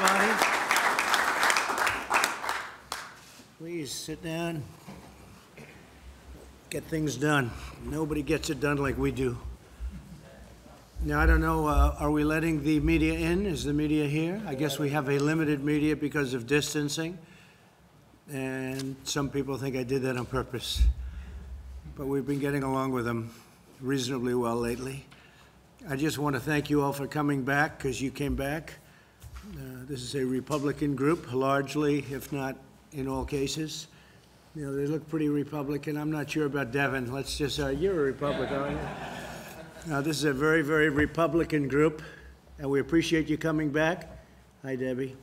everybody. Please sit down. Get things done. Nobody gets it done like we do. Now, I don't know, uh, are we letting the media in? Is the media here? I guess we have a limited media because of distancing. And some people think I did that on purpose. But we've been getting along with them reasonably well lately. I just want to thank you all for coming back, because you came back. Uh, This is a Republican group, largely, if not in all cases. You know, they look pretty Republican. I'm not sure about Devin. Let's just, uh, you're a Republican, aren't you? Uh, This is a very, very Republican group, and we appreciate you coming back. Hi, Debbie.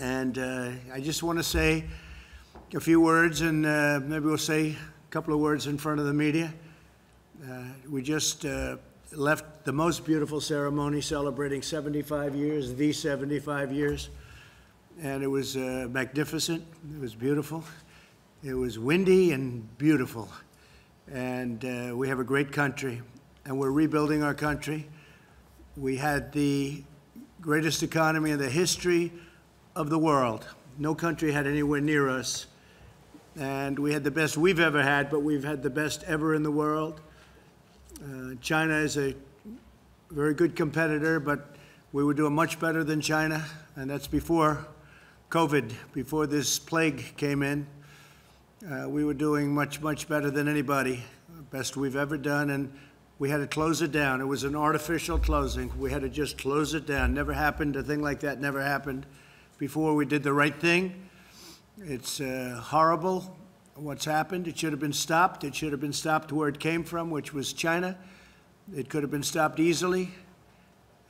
And uh, I just want to say a few words, and uh, maybe we'll say a couple of words in front of the media. Uh, We just uh, left the most beautiful ceremony celebrating 75 years, the 75 years, and it was uh, magnificent. It was beautiful. It was windy and beautiful. And uh, we have a great country, and we're rebuilding our country. We had the greatest economy in the history of the world. No country had anywhere near us. And we had the best we've ever had, but we've had the best ever in the world. Uh, China is a very good competitor, but we were doing much better than China, and that's before COVID, before this plague came in. Uh, we were doing much, much better than anybody, best we've ever done, and we had to close it down. It was an artificial closing. We had to just close it down. Never happened, a thing like that never happened before. We did the right thing. It's uh, horrible what's happened. It should have been stopped. It should have been stopped where it came from, which was China. It could have been stopped easily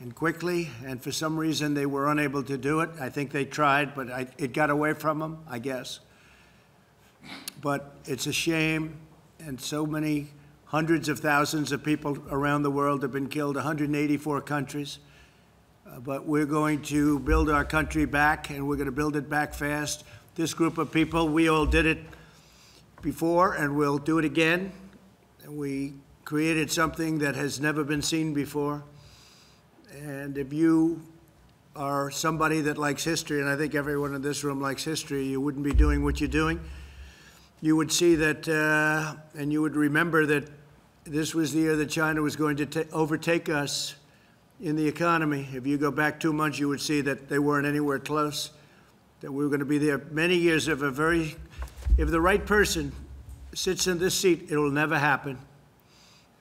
and quickly, and for some reason they were unable to do it. I think they tried, but I, it got away from them, I guess. But it's a shame, and so many hundreds of thousands of people around the world have been killed, 184 countries. Uh, but we're going to build our country back, and we're going to build it back fast. This group of people, we all did it before, and we'll do it again. We created something that has never been seen before. And if you are somebody that likes history, and I think everyone in this room likes history, you wouldn't be doing what you're doing. You would see that, uh, and you would remember that this was the year that China was going to ta- overtake us in the economy. If you go back two months, you would see that they weren't anywhere close, that we were going to be there many years of a very, if the right person sits in this seat, it will never happen.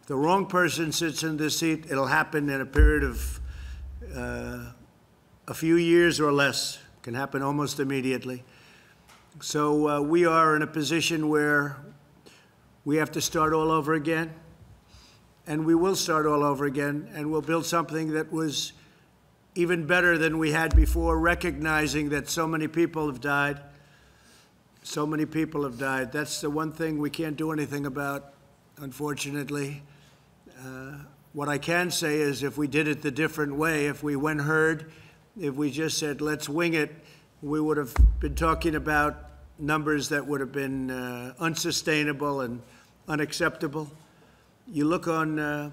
If the wrong person sits in this seat, it'll happen in a period of uh, a few years or less. It Can happen almost immediately. So uh, we are in a position where we have to start all over again, and we will start all over again, and we'll build something that was even better than we had before, recognizing that so many people have died. So many people have died. That's the one thing we can't do anything about, unfortunately. Uh, What I can say is if we did it the different way, if we went herd, if we just said, let's wing it, we would have been talking about numbers that would have been uh, unsustainable and unacceptable. You look on uh,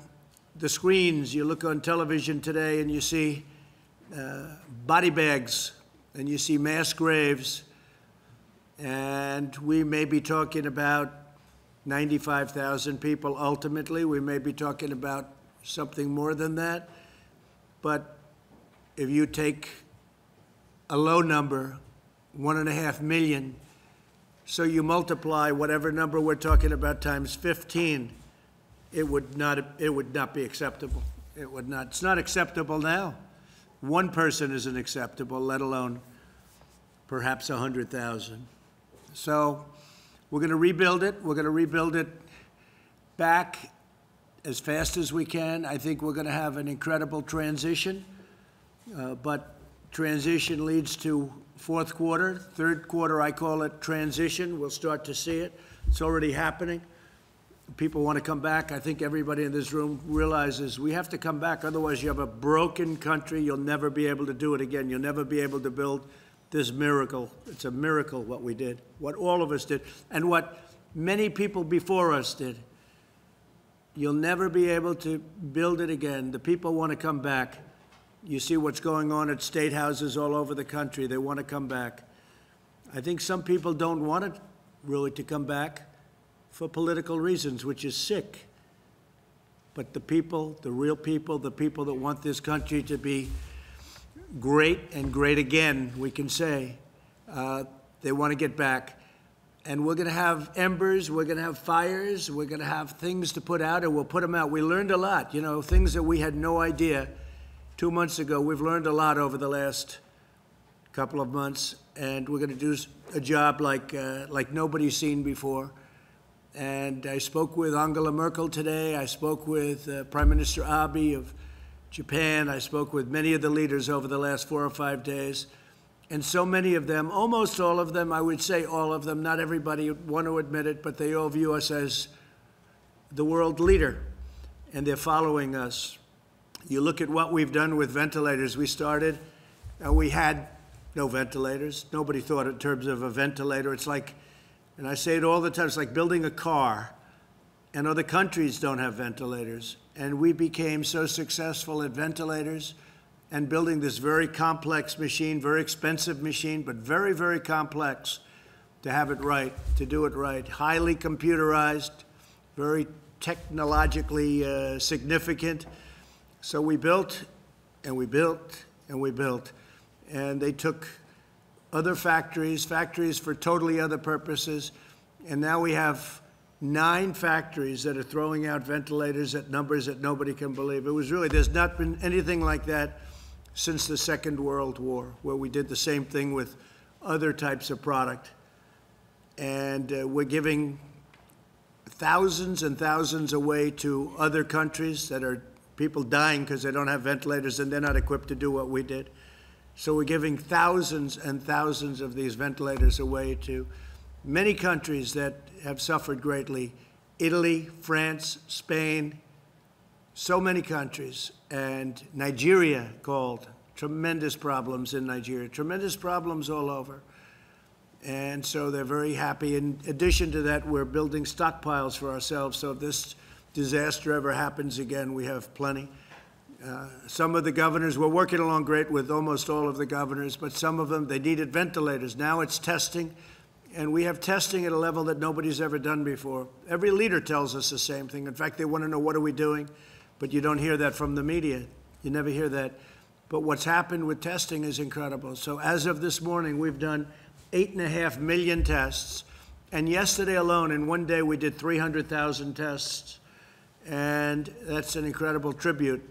the screens, you look on television today, and you see uh, body bags, and you see mass graves, and we may be talking about 95,000 people ultimately. We may be talking about something more than that. But if you take a low number, one and a half million, so you multiply whatever number we're talking about times 15, it would not, it would not be acceptable. It would not, it's not acceptable now. One person isn't acceptable, let alone perhaps 100,000. So we're going to rebuild it. We're going to rebuild it back as fast as we can. I think we're going to have an incredible transition, uh, but transition leads to fourth quarter. Third quarter, I call it transition. We'll start to see it. It's already happening. People want to come back. I think everybody in this room realizes we have to come back. Otherwise, you have a broken country. You'll never be able to do it again. You'll never be able to build this miracle. It's a miracle what we did, what all of us did, and what many people before us did. You'll never be able to build it again. The people want to come back. You see what's going on at state houses all over the country. They want to come back. I think some people don't want it really to come back for political reasons, which is sick. But the people, the real people, the people that want this country to be great and great again, we can say, uh, they want to get back. And we're going to have embers, we're going to have fires, we're going to have things to put out, and we'll put them out. We learned a lot, you know, things that we had no idea two months ago. We've learned a lot over the last couple of months, and we're going to do a job like, uh, like nobody's seen before. And I spoke with Angela Merkel today. I spoke with uh, Prime Minister Abe of Japan. I spoke with many of the leaders over the last four or five days. And so many of them, almost all of them, I would say all of them, not everybody would want to admit it, but they all view us as the world leader, and they're following us. You look at what we've done with ventilators. We started, and we had no ventilators. Nobody thought in terms of a ventilator. It's like, and I say it all the time, it's like building a car, and other countries don't have ventilators. And we became so successful at ventilators and building this very complex machine, very expensive machine, but very, very complex to have it right, to do it right. Highly computerized, very technologically uh, significant. So we built and we built and we built. And they took other factories, factories for totally other purposes. And now we have nine factories that are throwing out ventilators at numbers that nobody can believe. It was really, there's not been anything like that since the Second World War, where we did the same thing with other types of product. And uh, we're giving thousands and thousands away to other countries that are people dying because they don't have ventilators and they're not equipped to do what we did. So we're giving thousands and thousands of these ventilators away to many countries that have suffered greatly Italy, France, Spain, so many countries, and Nigeria called. Tremendous problems in Nigeria, tremendous problems all over. And so they're very happy. In addition to that, we're building stockpiles for ourselves. So if this disaster ever happens again, we have plenty. Uh, some of the governors, we're working along great with almost all of the governors, but some of them, they needed ventilators. Now it's testing, and we have testing at a level that nobody's ever done before. Every leader tells us the same thing. In fact, they want to know what are we doing? but you don't hear that from the media. You never hear that. But what's happened with testing is incredible. So as of this morning, we've done eight and a half million tests. And yesterday alone, in one day, we did 300,000 tests. And that's an incredible tribute.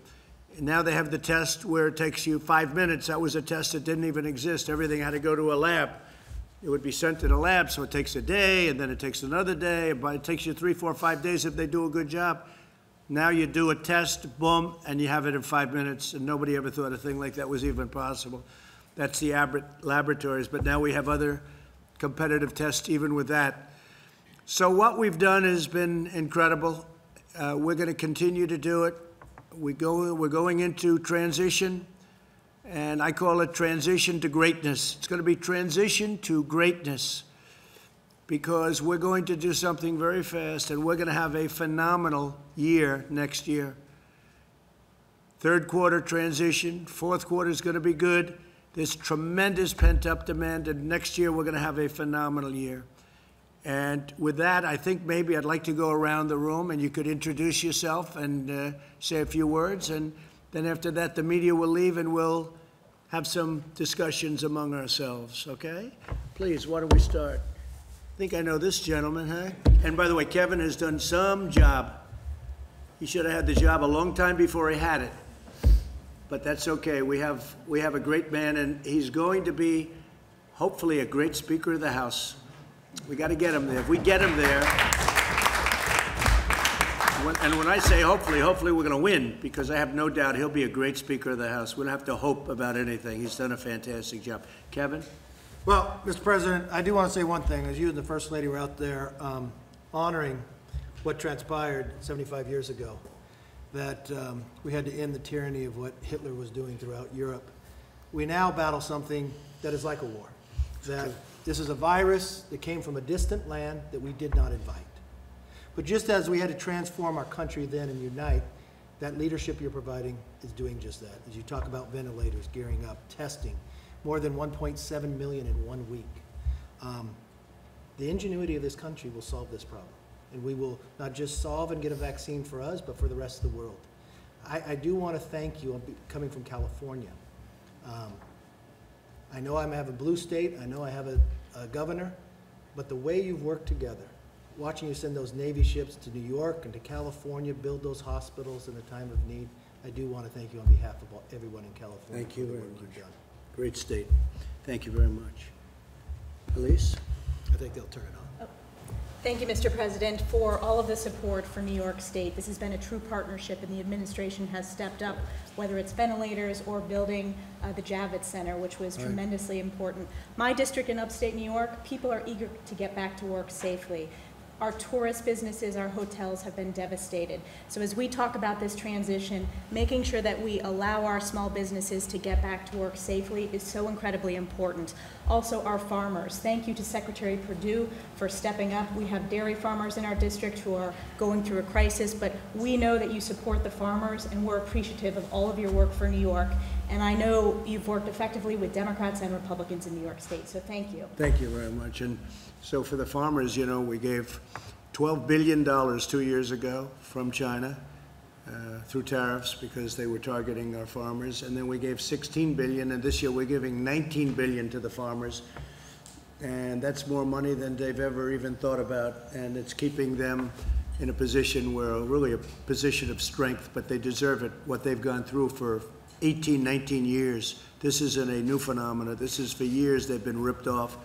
Now they have the test where it takes you five minutes. That was a test that didn't even exist. Everything had to go to a lab. It would be sent to the lab, so it takes a day, and then it takes another day. But it takes you three, four, five days if they do a good job. Now you do a test, boom, and you have it in five minutes, and nobody ever thought a thing like that was even possible. That's the Abbott laboratories, but now we have other competitive tests even with that. So what we've done has been incredible. Uh, we're going to continue to do it. We go, we're going into transition, and I call it transition to greatness. It's going to be transition to greatness because we're going to do something very fast and we're going to have a phenomenal year next year. Third quarter transition, fourth quarter is going to be good. There's tremendous pent up demand, and next year we're going to have a phenomenal year. And with that, I think maybe I'd like to go around the room and you could introduce yourself and uh, say a few words. And then after that, the media will leave and we'll have some discussions among ourselves, okay? Please, why don't we start? I think I know this gentleman, huh? And by the way, Kevin has done some job. He should have had the job a long time before he had it. But that's okay. We have, we have a great man, and he's going to be, hopefully, a great Speaker of the House. We got to get him there. If we get him there, when, and when I say hopefully, hopefully we're going to win, because I have no doubt he'll be a great Speaker of the House. We don't have to hope about anything. He's done a fantastic job. Kevin? Well, Mr. President, I do want to say one thing. As you and the First Lady were out there um, honoring what transpired 75 years ago, that um, we had to end the tyranny of what Hitler was doing throughout Europe. We now battle something that is like a war. That this is a virus that came from a distant land that we did not invite. But just as we had to transform our country then and unite, that leadership you're providing is doing just that. As you talk about ventilators, gearing up, testing, more than 1.7 million in one week. Um, The ingenuity of this country will solve this problem. And we will not just solve and get a vaccine for us, but for the rest of the world. I, I do want to thank you, coming from California. Um, I know I have a blue state, I know I have a, a governor, but the way you've worked together, watching you send those Navy ships to New York and to California, build those hospitals in the time of need, I do want to thank you on behalf of all- everyone in California. Thank you for the very much. done. Great state. Thank you very much. Elise? I think they'll turn it on. Thank you, Mr. President, for all of the support for New York State. This has been a true partnership, and the administration has stepped up, whether it's ventilators or building uh, the Javits Center, which was tremendously important. My district in upstate New York, people are eager to get back to work safely. Our tourist businesses, our hotels have been devastated. So as we talk about this transition, making sure that we allow our small businesses to get back to work safely is so incredibly important. Also, our farmers. Thank you to Secretary Perdue for stepping up. We have dairy farmers in our district who are going through a crisis, but we know that you support the farmers, and we're appreciative of all of your work for New York. And I know you've worked effectively with Democrats and Republicans in New York State, so thank you. Thank you very much. And so for the farmers, you know, we gave $12 billion two years ago from China uh, through tariffs because they were targeting our farmers. And then we gave 16 billion, and this year we're giving 19 billion to the farmers. And that's more money than they've ever even thought about. And it's keeping them in a position where, really a position of strength, but they deserve it, what they've gone through for 18, 19 years. This isn't a new phenomenon. This is for years they've been ripped off.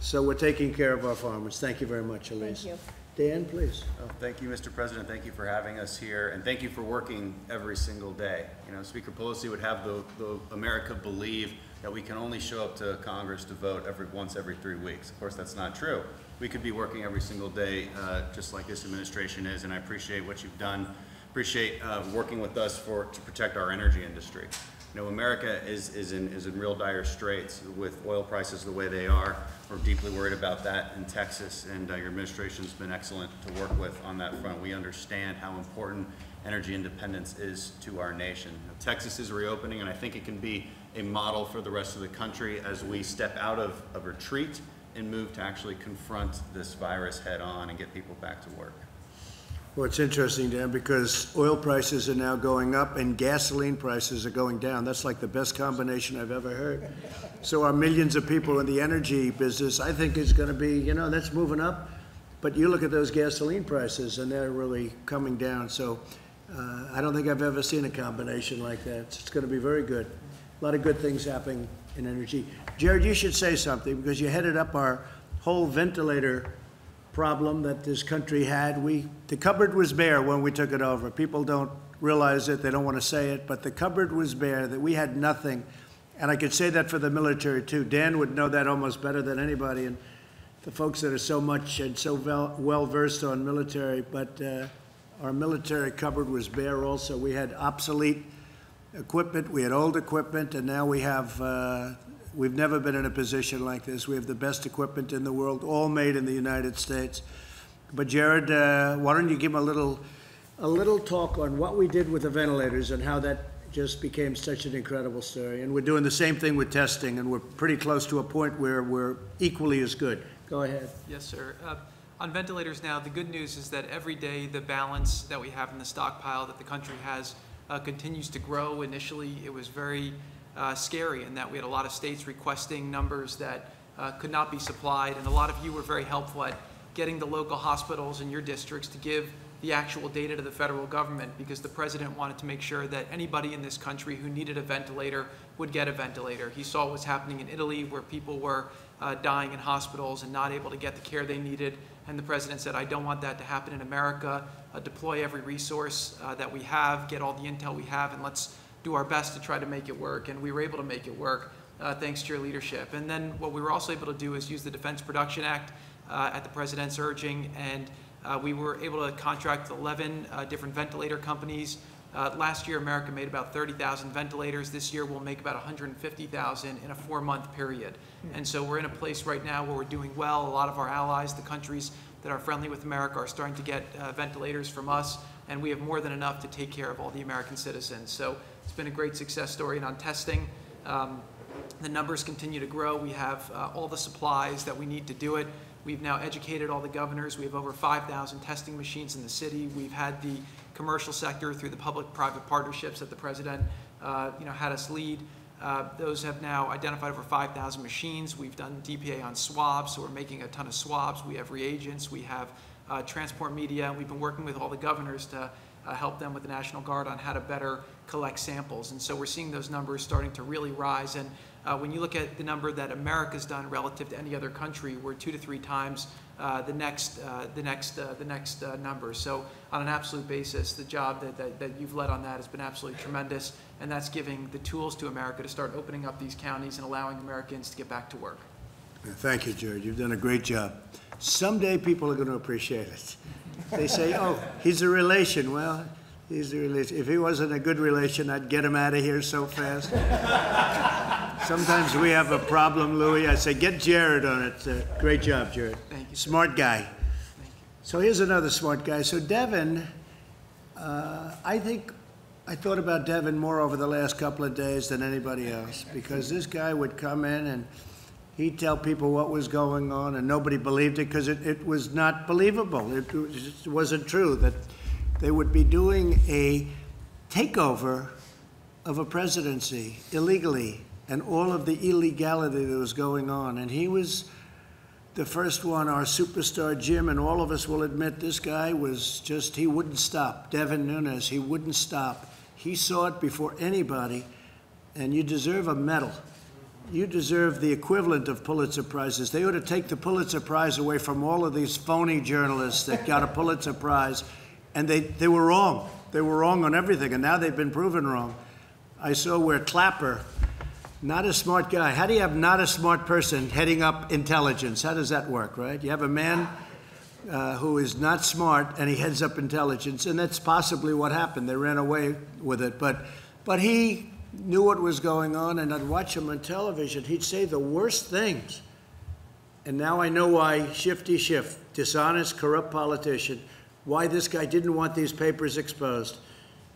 So we're taking care of our farmers. Thank you very much, Elise. Thank you. Dan, please. Oh, Thank you, Mr. President. Thank you for having us here, and thank you for working every single day. You know, Speaker Pelosi would have the, the America believe that we can only show up to Congress to vote every, once every three weeks. Of course, that's not true. We could be working every single day, uh, just like this administration is, and I appreciate what you've done. Appreciate, uh, working with us for, to protect our energy industry. You know, America is, is in, is in real dire straits with oil prices the way they are. We're deeply worried about that in Texas, and uh, your administration's been excellent to work with on that front. We understand how important energy independence is to our nation. Texas is reopening, and I think it can be a model for the rest of the country as we step out of, of retreat and move to actually confront this virus head-on and get people back to work. Well, it's interesting, Dan, because oil prices are now going up and gasoline prices are going down. That's like the best combination I've ever heard. So our millions of people in the energy business, I think is gonna be, you know, that's moving up. But you look at those gasoline prices and they're really coming down. So uh, I don't think I've ever seen a combination like that. It's gonna be very good. A lot of good things happening in energy. Jared, you should say something because you headed up our whole ventilator problem that this country had. We, the cupboard was bare when we took it over. People don't realize it, they don't want to say it, but the cupboard was bare, that we had nothing. And I could say that for the military too. Dan would know that almost better than anybody, and the folks that are so much and so well, well-versed on military, but, uh, our military cupboard was bare also. We had obsolete equipment, we had old equipment, and now we have, uh, we've never been in a position like this. We have the best equipment in the world, all made in the United States. But Jared, uh, why don't you give a little, a little talk on what we did with the ventilators and how that just became such an incredible story? And we're doing the same thing with testing, and we're pretty close to a point where we're equally as good. Go ahead. Yes, sir. Uh, On ventilators now, the good news is that every day, the balance that we have in the stockpile that the country has uh, continues to grow. Initially, it was very uh, scary in that we had a lot of states requesting numbers that uh, could not be supplied, and a lot of you were very helpful at getting the local hospitals in your districts to give the actual data to the federal government, because the president wanted to make sure that anybody in this country who needed a ventilator would get a ventilator. He saw what was happening in Italy, where people were uh, dying in hospitals and not able to get the care they needed. And the president said, I don't want that to happen in America. Uh, deploy every resource uh, that we have, get all the intel we have, and let's do our best to try to make it work. And we were able to make it work uh, thanks to your leadership. And then what we were also able to do is use the Defense Production Act uh, at the president's urging, and uh, we were able to contract 11 uh, different ventilator companies. Uh, last year, America made about 30,000 ventilators. This year, we'll make about 150,000 in a four-month period. And so we're in a place right now where we're doing well. A lot of our allies, the countries that are friendly with America, are starting to get uh, ventilators from us. and we have more than enough to take care of all the American citizens. So been a great success story. And on testing, um, the numbers continue to grow. We have uh, all the supplies that we need to do it. We've now educated all the governors. We have over 5,000 testing machines in the city. We've had the commercial sector through the public-private partnerships that the president, uh, you know, had us lead. Uh, Those have now identified over 5,000 machines. We've done DPA on swabs, so we're making a ton of swabs. We have reagents. We have uh, transport media. We've been working with all the governors to uh, help them with the National Guard on how to better collect samples. And so we're seeing those numbers starting to really rise. And uh, when you look at the number that America's done relative to any other country, we're two to three times uh, the next, uh, the next, uh, the next uh, number. So on an absolute basis, the job that, that, that you've led on that has been absolutely tremendous. And that's giving the tools to America to start opening up these counties and allowing Americans to get back to work. Thank you, Jared. You've done a great job. Someday people are going to appreciate it. They say, oh, he's a relation. Well, he's a relation. If he wasn't a good relation, I'd get him out of here so fast. Sometimes we have a problem, Louis. I say, get Jared on it. Uh, Great job, Jared. Thank you. Smart guy. So here's another smart guy. So Devin, uh, I think, I thought about Devin more over the last couple of days than anybody else, because this guy would come in and he'd tell people what was going on, and nobody believed it, because it, it was not believable. It it wasn't true, that they would be doing a takeover of a presidency illegally, and all of the illegality that was going on. And he was the first one, our superstar Jim, and all of us will admit this guy was just, he wouldn't stop. Devin Nunes, he wouldn't stop. He saw it before anybody, and you deserve a medal. You deserve the equivalent of Pulitzer Prizes. They ought to take the Pulitzer Prize away from all of these phony journalists that got a Pulitzer Prize, and they, they were wrong. They were wrong on everything, and now they've been proven wrong. I saw where Clapper, not a smart guy. How do you have not a smart person heading up intelligence? How does that work, right? You have a man uh, who is not smart and he heads up intelligence, and that's possibly what happened. They ran away with it, but but he knew what was going on, and I'd watch him on television. He'd say the worst things, and now I know why Shifty Schiff, dishonest, corrupt politician, why this guy didn't want these papers exposed,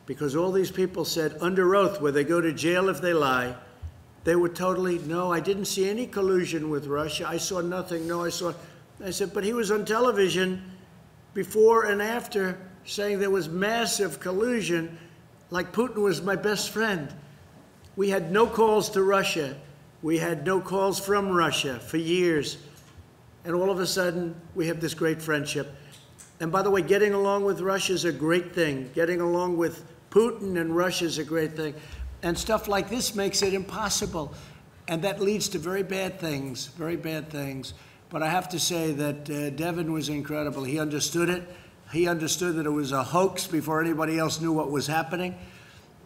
because all these people said under oath, where they go to jail if they lie. They were totally, no, I didn't see any collusion with Russia. I saw nothing. No, I saw. I said, but he was on television before and after saying there was massive collusion, like Putin was my best friend. We had no calls to Russia. We had no calls from Russia for years. And all of a sudden, we have this great friendship. And by the way, getting along with Russia is a great thing. Getting along with Putin and Russia is a great thing. And stuff like this makes it impossible. And that leads to very bad things, very bad things. But I have to say that uh, Devin was incredible. He understood it. He understood that it was a hoax before anybody else knew what was happening.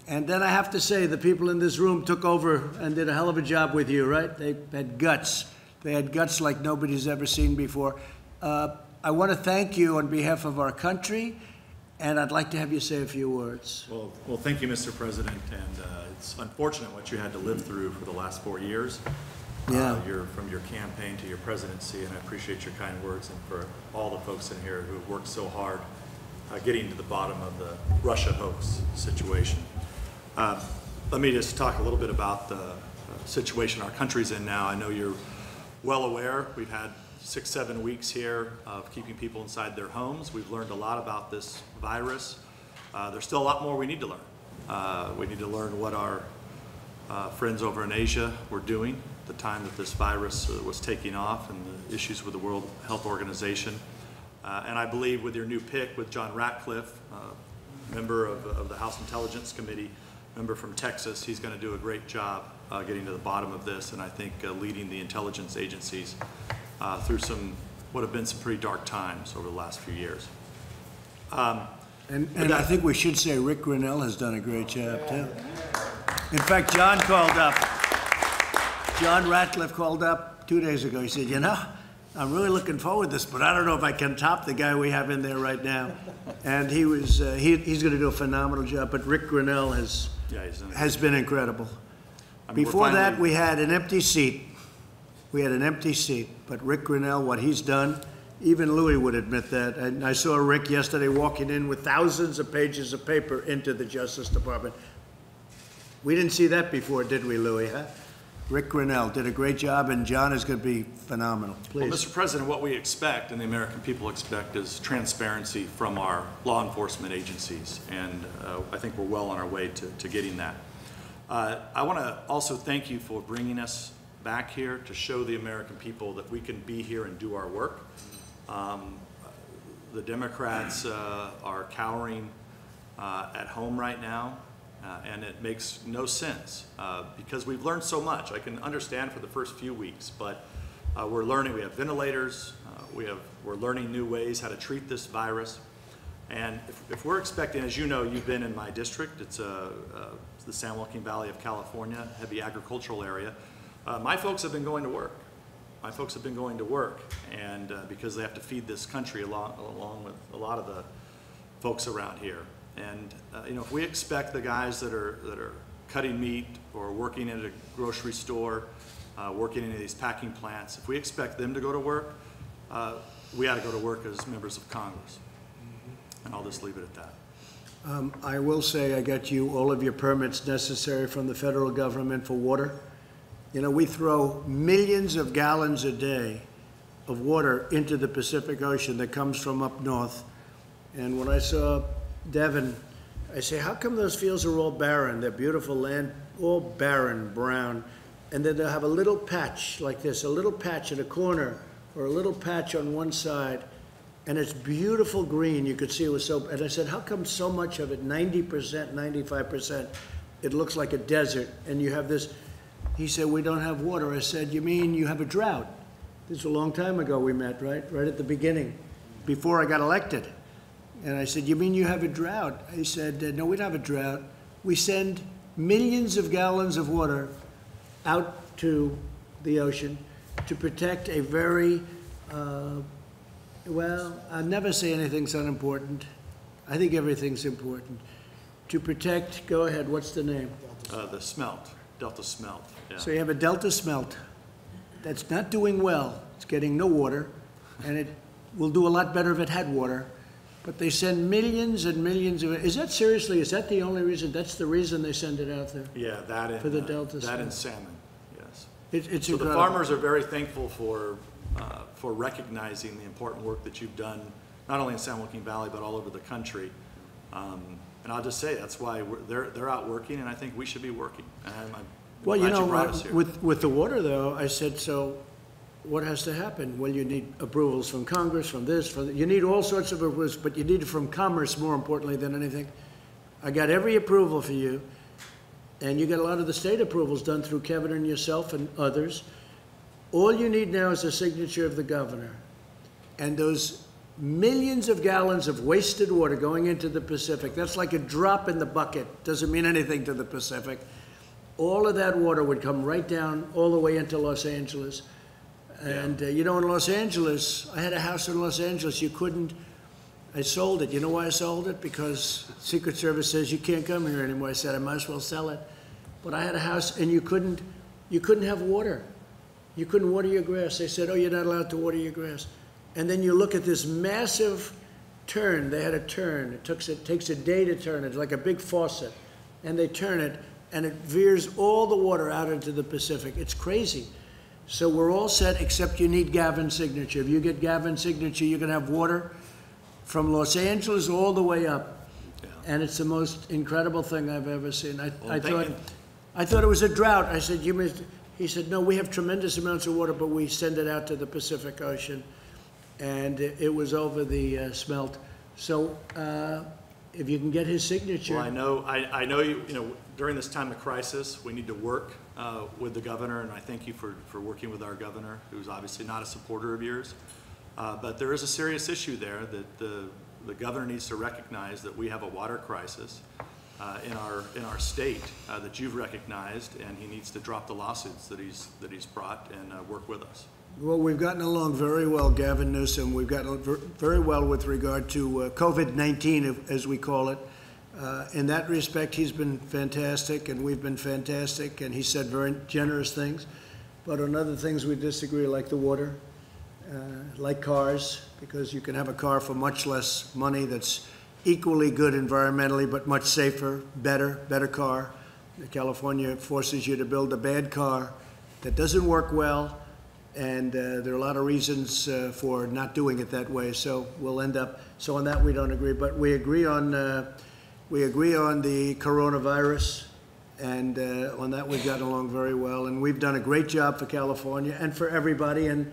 And then I have to say, the people in this room took over and did a hell of a job with you, right? They had guts. They had guts like nobody's ever seen before. Uh, I want to thank you on behalf of our country, and I'd like to have you say a few words. Well, well, thank you, Mr. President, and uh, it's unfortunate what you had to live through for the last four years. Uh, Yeah. Your, from your campaign to your presidency, and I appreciate your kind words, and for all the folks in here who have worked so hard uh, getting to the bottom of the Russia hoax situation. Uh, Let me just talk a little bit about the uh, situation our country's in now. I know you're well aware, we've had six, seven weeks here of keeping people inside their homes. We've learned a lot about this virus. Uh, There's still a lot more we need to learn. Uh, We need to learn what our uh, friends over in Asia were doing at the time that this virus uh, was taking off and the issues with the World Health Organization. Uh, And I believe with your new pick, with John Ratcliffe, uh, member of, of the House Intelligence Committee, member from Texas, he's going to do a great job getting to the bottom of this, and I think leading the intelligence agencies uh, through some, what have been some pretty dark times over the last few years. And, and I think we should say Rick Grenell has done a great job, too. In fact, John called up, John Ratcliffe called up two days ago. He said, you know, I'm really looking forward to this, but I don't know if I can top the guy we have in there right now. And he was, uh, he, he's gonna do a phenomenal job, but Rick Grenell has, Yeah, he's done a has been incredible. I mean, we're Before that, finally- we had an empty seat. We had an empty seat, but Rick Grenell, what he's done Even Louis would admit that. And I saw Rick yesterday walking in with thousands of pages of paper into the Justice Department. We didn't see that before, did we, Louis, huh? Rick Grenell did a great job, and John is going to be phenomenal. Well, Please. Mr. President, what we expect and the American people expect is transparency from our law enforcement agencies, and uh, I think we're well on our way to, to getting that. Uh, I want to also thank you for bringing us back here to show the American people that we can be here and do our work. Um, The Democrats uh, are cowering uh, at home right now, uh, and it makes no sense uh, because we've learned so much. I can understand for the first few weeks, but uh, we're learning. We have ventilators. Uh, we have we're learning new ways how to treat this virus. And if, if we're expecting, as you know, you've been in my district. It's uh, the San Joaquin Valley of California, heavy agricultural area. Uh, my folks have been going to work. My folks have been going to work, and uh, because they have to feed this country along along with a lot of the folks around here. And, uh, you know, if we expect the guys that are, that are cutting meat or working at a grocery store, uh, working in these packing plants, if we expect them to go to work, uh, we ought to go to work as members of Congress. And I'll just leave it at that. Um, I will say I got you all of your permits necessary from the federal government for water. You know, we throw millions of gallons a day of water into the Pacific Ocean that comes from up north. And when I saw Devin, I say, how come those fields are all barren? They're beautiful land, all barren, brown. And then they'll have a little patch like this, a little patch in a corner, or a little patch on one side, and it's beautiful green. You could see it was so. And I said, "How come so much of it, ninety percent, ninety-five percent, it looks like a desert?" And you have this. He said, "We don't have water." I said, "You mean you have a drought?" This is a long time ago we met, right? Right at the beginning, before I got elected. And I said, "You mean you have a drought?" He said, "No, we don't have a drought. We send millions of gallons of water out to the ocean to protect a very." Uh, well, I'll never say anything's unimportant. I think everything's important. To protect, go ahead, what's the name? Uh, The smelt, Delta smelt, yeah. So you have a Delta smelt that's not doing well. It's getting no water, and it will do a lot better if it had water. But they send millions and millions of, is that seriously, is that the only reason? That's the reason they send it out there? Yeah, that and. For the uh, Delta That and salmon, yes. It- It's So the incredible. farmers are very thankful for, uh, for recognizing the important work that you've done, not only in San Joaquin Valley, but all over the country. Um, And I'll just say, that's why we're, they're, they're out working, and I think we should be working. And I'm I'm Well, you you know, brought uh, with, with the water though, I said, so what has to happen? Well, you need approvals from Congress, from this, from, you need all sorts of approvals, but you need it from Commerce more importantly than anything. I got every approval for you, and you got a lot of the state approvals done through Kevin and yourself and others. All you need now is the signature of the governor. And those millions of gallons of wasted water going into the Pacific, that's like a drop in the bucket, doesn't mean anything to the Pacific. All of that water would come right down all the way into Los Angeles. And, uh, you know, in Los Angeles, I had a house in Los Angeles, you couldn't, I sold it. You know why I sold it? Because Secret Service says you can't come here anymore. I said, I might as well sell it. But I had a house and you couldn't, you couldn't have water. You couldn't water your grass. They said, oh, you're not allowed to water your grass. And then you look at this massive turn, they had a turn. It took, it takes a day to turn it, like a big faucet. And they turn it and it veers all the water out into the Pacific. It's crazy. So we're all set, except you need Gavin's signature. If you get Gavin's signature, you're going to have water from Los Angeles all the way up. Yeah. And it's the most incredible thing I've ever seen. I, Well, I thought, you. I thought it was a drought. I said, you missed, he said, no, we have tremendous amounts of water, but we send it out to the Pacific Ocean. And it, was over the uh, smelt. So, uh, if you can get his signature. Well, I know, I, I know you, you know, during this time of crisis, we need to work uh, with the governor, and I thank you for, for working with our governor, who's obviously not a supporter of yours. Uh, But there is a serious issue there that the, the governor needs to recognize that we have a water crisis uh, in our, in our state uh, that you've recognized, and he needs to drop the lawsuits that he's, that he's brought and uh, work with us. Well, we've gotten along very well, Gavin Newsom. We've gotten very well with regard to uh, COVID-19, as we call it. Uh, In that respect, he's been fantastic, and we've been fantastic, and he said very generous things. But on other things, we disagree, like the water. uh, like cars, because you can have a car for much less money that's equally good environmentally, but much safer, better, better car. California forces you to build a bad car that doesn't work well, and uh, there are a lot of reasons uh, for not doing it that way, so we'll end up, so on that, we don't agree, but we agree on, uh, we agree on the coronavirus, and uh, on that, we've gotten along very well, and we've done a great job for California and for everybody, and,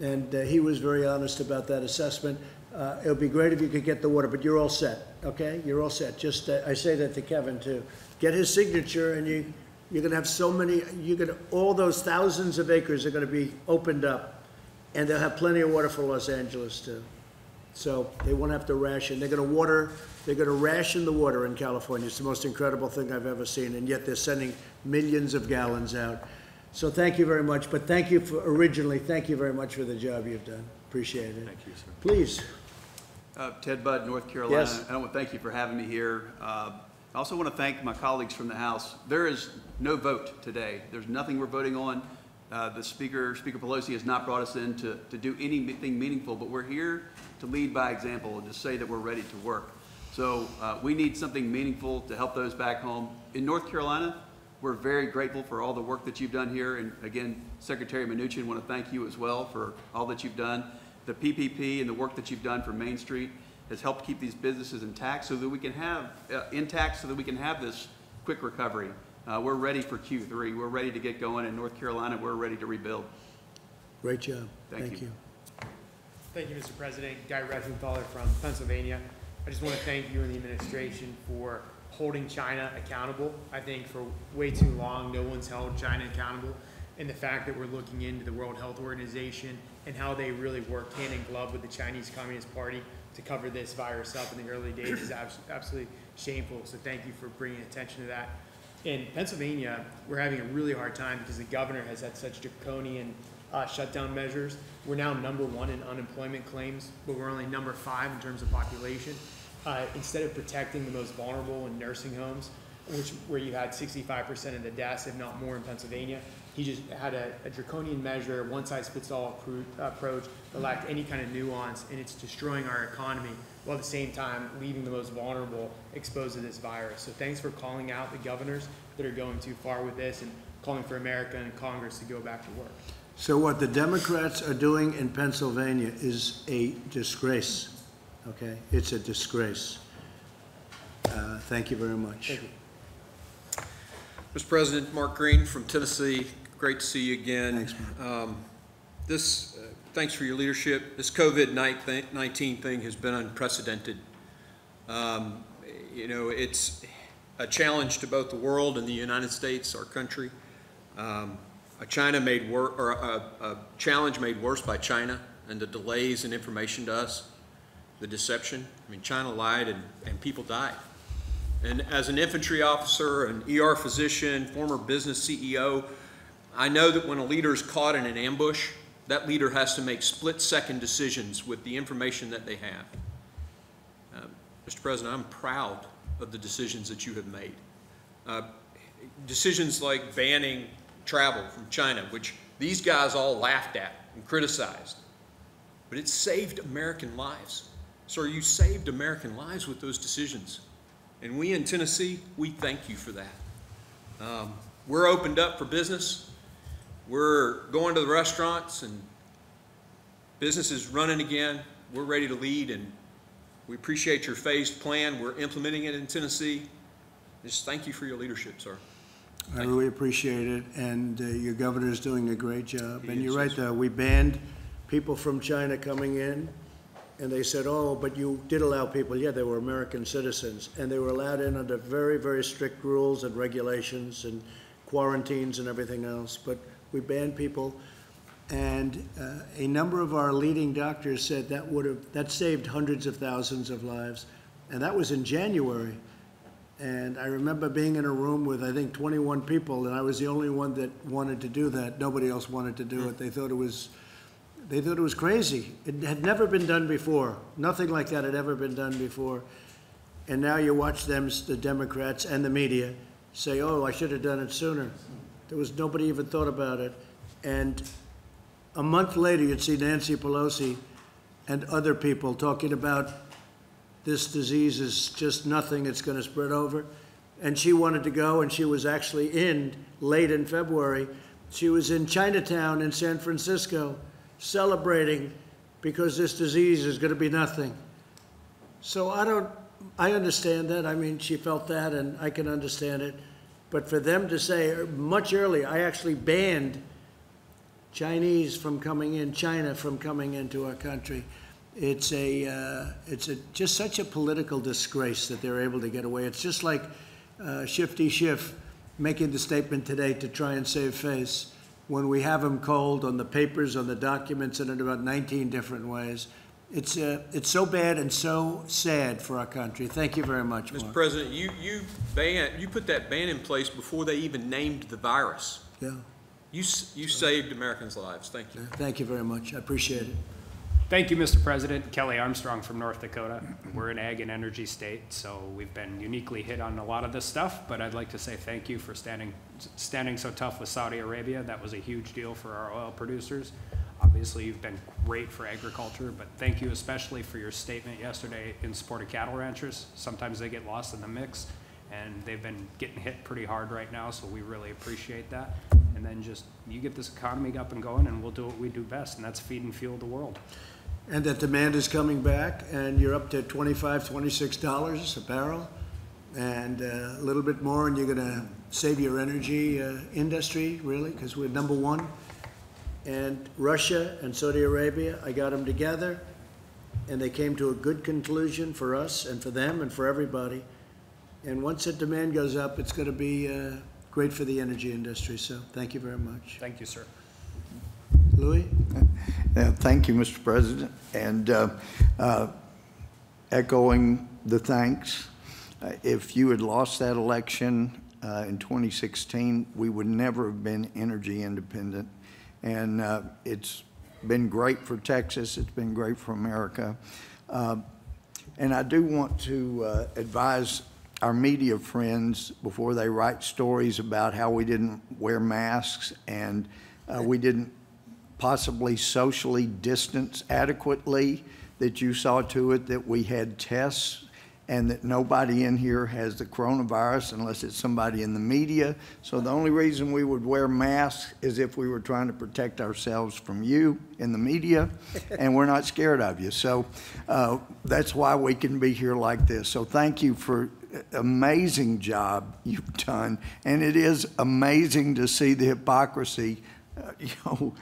and uh, he was very honest about that assessment. Uh, It would be great if you could get the water, but you're all set, okay? You're all set, just, I say that to Kevin, too. Get his signature, and you, you're gonna have so many, you're gonna, all those thousands of acres are gonna be opened up, and they'll have plenty of water for Los Angeles, too. So they won't have to ration. They're gonna water, they're gonna ration the water in California. It's the most incredible thing I've ever seen, and yet they're sending millions of gallons out. So thank you very much, but thank you for, originally, thank you very much for the job you've done. Appreciate it. Thank you, sir. Please. Uh, Ted Budd, North Carolina. Yes. I want to thank you for having me here. Uh, I also want to thank my colleagues from the House. There is no vote today. There's nothing we're voting on. Uh, The Speaker, Speaker Pelosi has not brought us in to, to do anything meaningful, but we're here to lead by example and to say that we're ready to work. So uh, we need something meaningful to help those back home. In North Carolina, we're very grateful for all the work that you've done here. And again, Secretary Mnuchin, want to thank you as well for all that you've done. The PPP and the work that you've done for Main Street has helped keep these businesses intact so that we can have, uh, intact so that we can have this quick recovery. Uh, We're ready for Q3. We're ready to get going. In North Carolina, we're ready to rebuild. Great job. Thank Thank you. you. Thank you, Mr. President. Guy Reschenthaler from Pennsylvania. I just want to thank you and the administration for holding China accountable. I think for way too long, no one's held China accountable. And the fact that we're looking into the World Health Organization and how they really worked hand in glove with the Chinese Communist Party to cover this virus up in the early days is absolutely shameful. So thank you for bringing attention to that. In Pennsylvania, we're having a really hard time because the governor has had such draconian uh, shutdown measures. We're now number one in unemployment claims, but we're only number five in terms of population. Uh, instead of protecting the most vulnerable in nursing homes, which where you had 65% of the deaths, if not more, in Pennsylvania, he just had a, a draconian measure, one size fits all approach that lacked any kind of nuance, and it's destroying our economy while at the same time leaving the most vulnerable exposed to this virus. So thanks for calling out the governors that are going too far with this and calling for America and Congress to go back to work. So what the Democrats are doing in Pennsylvania is a disgrace, okay? It's a disgrace. Uh, Thank you very much. Thank you. Mr. President, Mark Green from Tennessee, great to see you again. Thanks, Um, This, uh, thanks for your leadership. This COVID-19 thing has been unprecedented. Um, You know, it's a challenge to both the world and the United States, our country. Um, A China made wor, or a, a challenge made worse by China and the delays in information to us, the deception. I mean, China lied and, and people died. And as an infantry officer, an ER physician, former business CEO, I know that when a leader is caught in an ambush, that leader has to make split-second decisions with the information that they have. Uh, Mr. President, I'm proud of the decisions that you have made. Uh, Decisions like banning travel from China, which these guys all laughed at and criticized, but it saved American lives. Sir, you saved American lives with those decisions. And we in Tennessee, we thank you for that. Um, we're opened up for business. We're going to the restaurants and business is running again. We're ready to lead and we appreciate your phased plan. We're implementing it in Tennessee. Just thank you for your leadership, sir. I really appreciate it, and uh, your governor is doing a great job. He And is, you're right, though, we banned people from China coming in, and they said, oh, but you did allow people, yeah, they were American citizens, and they were allowed in under very, very strict rules and regulations and quarantines and everything else, but we banned people. And uh, a number of our leading doctors said that would have, that saved hundreds of thousands of lives, and that was in January. And I remember being in a room with, I think, 21 people, and I was the only one that wanted to do that. Nobody else wanted to do it. They thought it was, they thought it was crazy. It had never been done before. Nothing like that had ever been done before. And now you watch them, the Democrats and the media, say, oh, I should have done it sooner. There was, nobody even thought about it. And a month later, you'd see Nancy Pelosi and other people talking about this disease is just nothing, it's going to spread over. And she wanted to go, and she was actually in late in February. She was in Chinatown in San Francisco celebrating because this disease is going to be nothing. So I don't, I understand that. I mean, she felt that, and I can understand it. But for them to say, much earlier, I actually banned Chinese from coming in, China from coming into our country. It's a, uh, it's a, just such a political disgrace that they're able to get away. It's just like uh, Shifty Schiff making the statement today to try and save face when we have him cold on the papers, on the documents, and in about 19 different ways. It's, uh, it's so bad and so sad for our country. Thank you very much, Mr. Mark. President, you, you ban, you put that ban in place before they even named the virus. Yeah, You, s- you saved Americans' lives. Thank you. thank you very much. I appreciate it. Thank you, Mr. President. Kelly Armstrong from North Dakota. We're an ag and energy state, so we've been uniquely hit on a lot of this stuff, but I'd like to say thank you for standing, standing so tough with Saudi Arabia. That was a huge deal for our oil producers. Obviously, you've been great for agriculture, but thank you especially for your statement yesterday in support of cattle ranchers. Sometimes they get lost in the mix, and they've been getting hit pretty hard right now, so we really appreciate that. And then just, you get this economy up and going, and we'll do what we do best, and that's feed and fuel the world. And that demand is coming back, and you're up to $25, $26 a barrel, and uh, a little bit more, and you're going to save your energy uh, industry, really, because we're number one. And Russia and Saudi Arabia, I got them together, and they came to a good conclusion for us and for them and for everybody. And once that demand goes up, it's going to be uh, great for the energy industry, so thank you very much. Thank you, sir. Louis? Yeah, Thank you, Mr. President. And uh, uh, echoing the thanks, uh, if you had lost that election uh, in 2016, we would never have been energy independent. And uh, it's been great for Texas, it's been great for America. Uh, And I do want to uh, advise our media friends before they write stories about how we didn't wear masks and uh, we didn't possibly socially distance adequately, that you saw to it that we had tests and that nobody in here has the coronavirus unless it's somebody in the media. So the only reason we would wear masks is if we were trying to protect ourselves from you in the media, and we're not scared of you. So uh, that's why we can be here like this. So thank you for amazing job you've done, and it is amazing to see the hypocrisy. Uh, you know,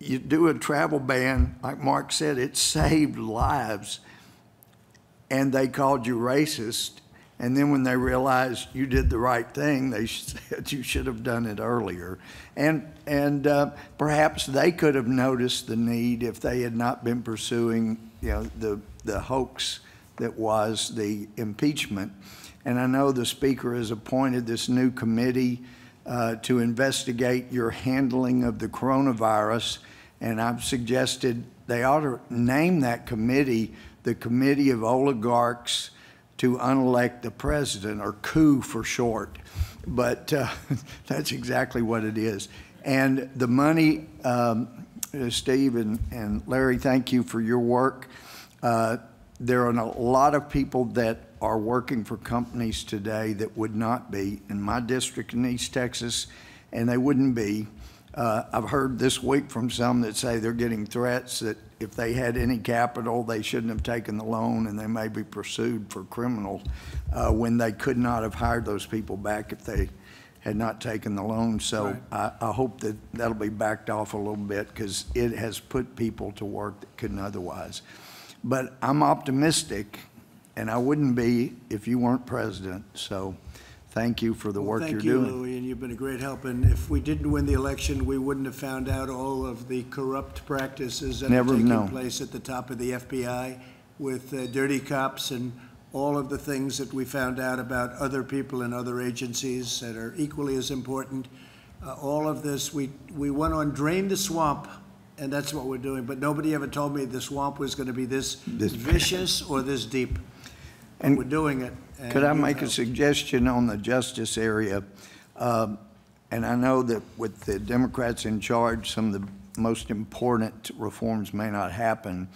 you do a travel ban, like Mark said, it saved lives, and they called you racist. And then when they realized you did the right thing, they said you should have done it earlier. And, and uh, perhaps they could have noticed the need if they had not been pursuing, you know, the, the hoax that was the impeachment. And I know the Speaker has appointed this new committee uh, to investigate your handling of the coronavirus. And I've suggested they ought to name that committee the Committee of Oligarchs to Unelect the President, or coup for short. But uh, that's exactly what it is. And the money, um, uh, Steve and, and Larry, thank you for your work. Uh, there are a lot of people that are working for companies today that would not be in my district in East Texas, and they wouldn't be. Uh, I've heard this week from some that say they're getting threats that if they had any capital, they shouldn't have taken the loan and they may be pursued for criminal uh, when they could not have hired those people back if they had not taken the loan. So I, I hope that that'll be backed off a little bit because it has put people to work that couldn't otherwise. But I'm optimistic, and I wouldn't be if you weren't president. So thank you for the work you're doing. Thank you. Louis, and you've been a great help. And if we didn't win the election, we wouldn't have found out all of the corrupt practices that are Never taking known. place at the top of the FBI with uh, dirty cops and all of the things that we found out about other people in other agencies that are equally as important. Uh, All of this, we, we went on Drain the Swamp, and that's what we're doing. But nobody ever told me the swamp was going to be this This- vicious or this deep. And And we're doing it. And Could I make a suggestion on the justice area? Um, And I know that with the Democrats in charge, some of the most important reforms may not happen.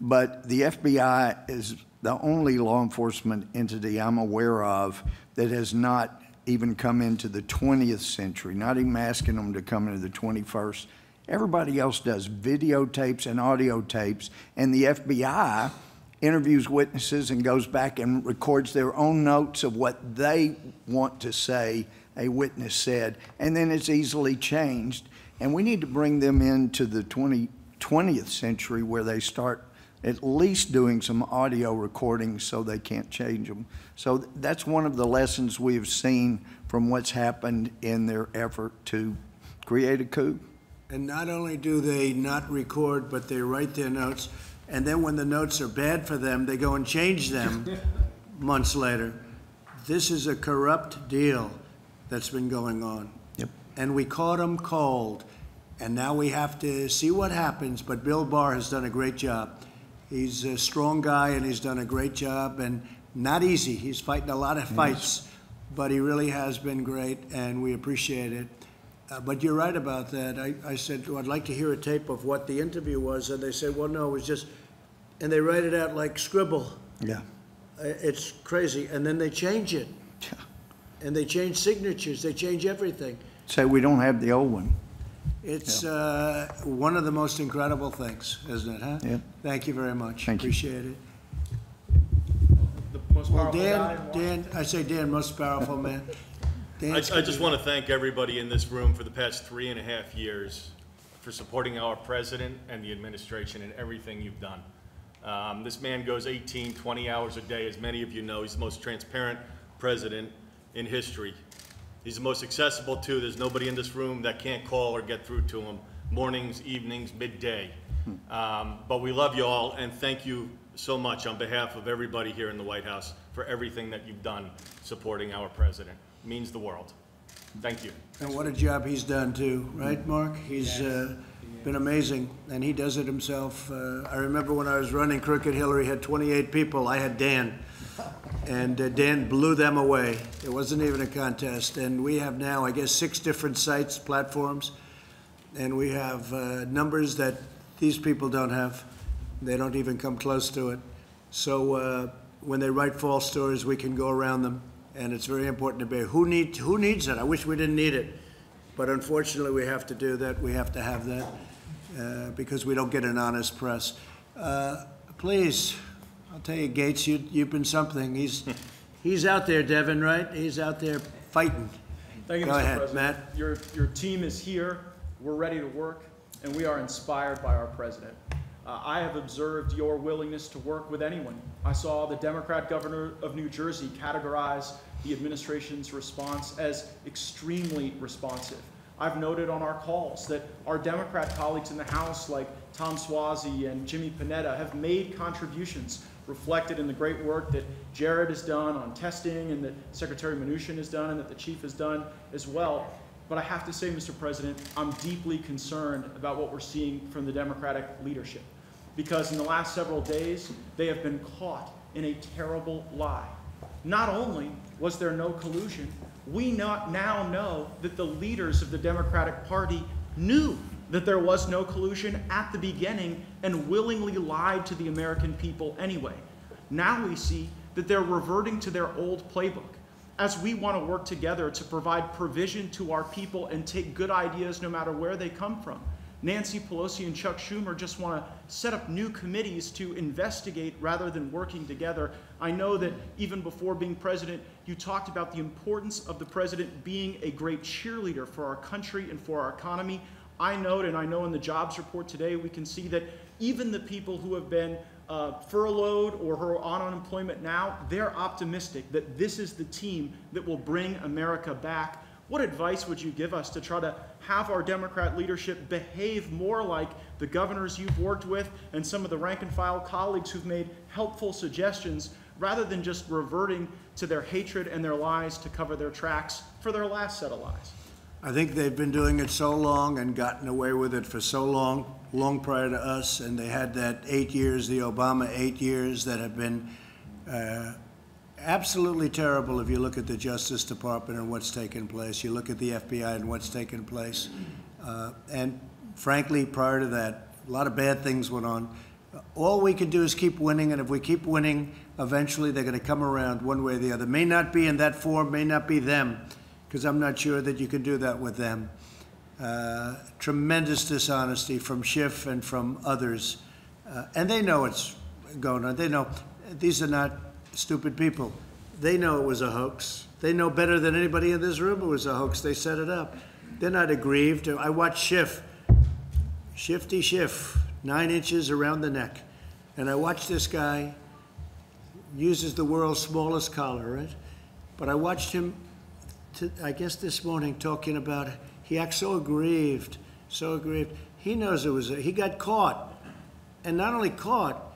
But the FBI is the only law enforcement entity I'm aware of that has not even come into the 20th century, not even asking them to come into the 21st. Everybody else does videotapes and audio tapes, and the FBI interviews witnesses and goes back and records their own notes of what they want to say a witness said, and then it's easily changed. And we need to bring them into the 20, 20th century where they start at least doing some audio recordings so they can't change them. So that's one of the lessons we have seen from what's happened in their effort to create a coup. And not only do they not record, but they write their notes, and then when the notes are bad for them, they go and change them months later. This is a corrupt deal that's been going on. Yep. And we caught them cold, and now we have to see what happens, but Bill Barr has done a great job. He's a strong guy, and he's done a great job, and not easy. He's fighting a lot of fights, but he really has been great, and we appreciate it. Uh, But you're right about that. I, I said, "Oh, I'd like to hear a tape of what the interview was, and they said, well, no, it was just, and they write it out like scribble. Yeah. Uh, It's crazy, and then they change it. And they change signatures, they change everything. Say we don't have the old one. It's uh, one of the most incredible things, isn't it, huh? Yep. Thank you very much. Thank you. Appreciate it. The most Well, powerful guy in Dan, Dan, I say Dan, most powerful man. I, I just want to thank everybody in this room for the past three and a half years for supporting our president and the administration and everything you've done. Um, this man goes 18, 20 hours a day, as many of you know. He's the most transparent president in history. He's the most accessible too. There's nobody in this room that can't call or get through to him, mornings, evenings, midday. Um, but we love you all, and thank you so much on behalf of everybody here in the White House for everything that you've done supporting our president. Means the world. Thank you. And what a job he's done too, right, Mark? He's uh, been amazing, and he does it himself. Uh, I remember when I was running Crooked Hillary had 28 people, I had Dan. And uh, Dan blew them away. It wasn't even a contest. And we have now, I guess, six different sites, platforms, and we have uh, numbers that these people don't have. They don't even come close to it. So uh, when they write false stories, we can go around them, and it's very important to be, who need, who needs it? I wish we didn't need it. But unfortunately, we have to do that. We have to have that uh, because we don't get an honest press. Uh, Please, I'll tell you, Gates, you, you've been something. He's, he's out there, Devin, right? He's out there fighting. Thank you, Go Mr. ahead, President. Matt. Your, your team is here, we're ready to work, and we are inspired by our president. Uh, I have observed your willingness to work with anyone. I saw the Democrat governor of New Jersey categorize the administration's response as extremely responsive. I've noted on our calls that our Democrat colleagues in the House, like Tom Suozzi and Jimmy Panetta, have made contributions reflected in the great work that Jared has done on testing and that Secretary Mnuchin has done and that the chief has done as well. But I have to say, Mr. President, I'm deeply concerned about what we're seeing from the Democratic leadership. Because in the last several days, they have been caught in a terrible lie. Not only was there no collusion, we not now know that the leaders of the Democratic Party knew that there was no collusion at the beginning and willingly lied to the American people anyway. Now we see that they're reverting to their old playbook. As we want to work together to provide provision to our people and take good ideas no matter where they come from. Nancy Pelosi and Chuck Schumer just want to set up new committees to investigate rather than working together. I know that even before being president, you talked about the importance of the president being a great cheerleader for our country and for our economy. I note, and I know in the jobs report today, we can see that even the people who have been uh, furloughed or who are on unemployment now, they're optimistic that this is the team that will bring America back. What advice would you give us to try to have our Democrat leadership behave more like the governors you've worked with and some of the rank and file colleagues who've made helpful suggestions rather than just reverting to their hatred and their lies to cover their tracks for their last set of lies? I think they've been doing it so long and gotten away with it for so long, long prior to us, and they had that eight years, the Obama eight years, that have been uh, absolutely terrible if you look at the Justice Department and what's taken place. You look at the FBI and what's taken place. Uh, And frankly, prior to that, a lot of bad things went on. All we can do is keep winning, and if we keep winning, eventually they're going to come around one way or the other. May not be in that form, may not be them, because I'm not sure that you can do that with them. Uh, tremendous dishonesty from Schiff and from others. Uh, and they know it's going on. They know these are not stupid people. They know it was a hoax. They know better than anybody in this room it was a hoax. They set it up. They're not aggrieved. I watched Schiff, Shifty Schiff, nine inches around the neck. And I watched this guy uses the world's smallest collar, right? But I watched him, I guess this morning, talking about he acts so aggrieved, so aggrieved. He knows it was, a, he got caught. And not only caught,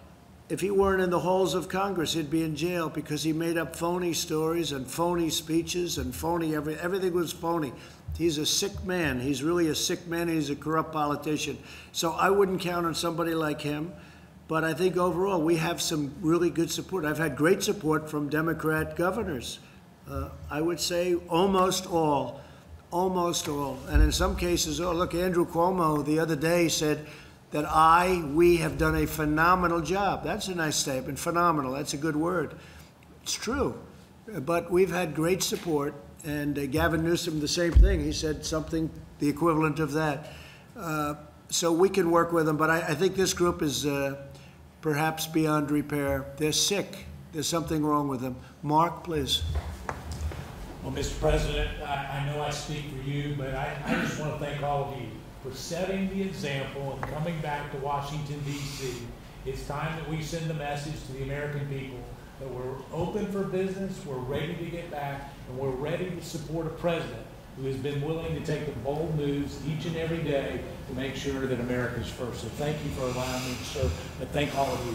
if he weren't in the halls of Congress, he'd be in jail because he made up phony stories and phony speeches and phony, every, everything was phony. He's a sick man. He's really a sick man. He's a corrupt politician. So I wouldn't count on somebody like him. But I think overall we have some really good support. I've had great support from Democrat governors. Uh, I would say almost all, almost all. And in some cases, oh, look, Andrew Cuomo the other day said that I, we have done a phenomenal job. That's a nice statement. Phenomenal. That's a good word. It's true. But we've had great support. And uh, Gavin Newsom, the same thing. He said something the equivalent of that. Uh, so we can work with them. But I, I think this group is. Uh, perhaps beyond repair. They're sick. There's something wrong with them. Mark, please. Well, Mr. President, I, I know I speak for you, but I, I just want to thank all of you for setting the example and coming back to Washington, D.C. It's time that we send the message to the American people that we're open for business, we're ready to get back, and we're ready to support a president who has been willing to take the bold moves each and every day to make sure that America's first. So thank you for allowing me to serve, and thank all of you.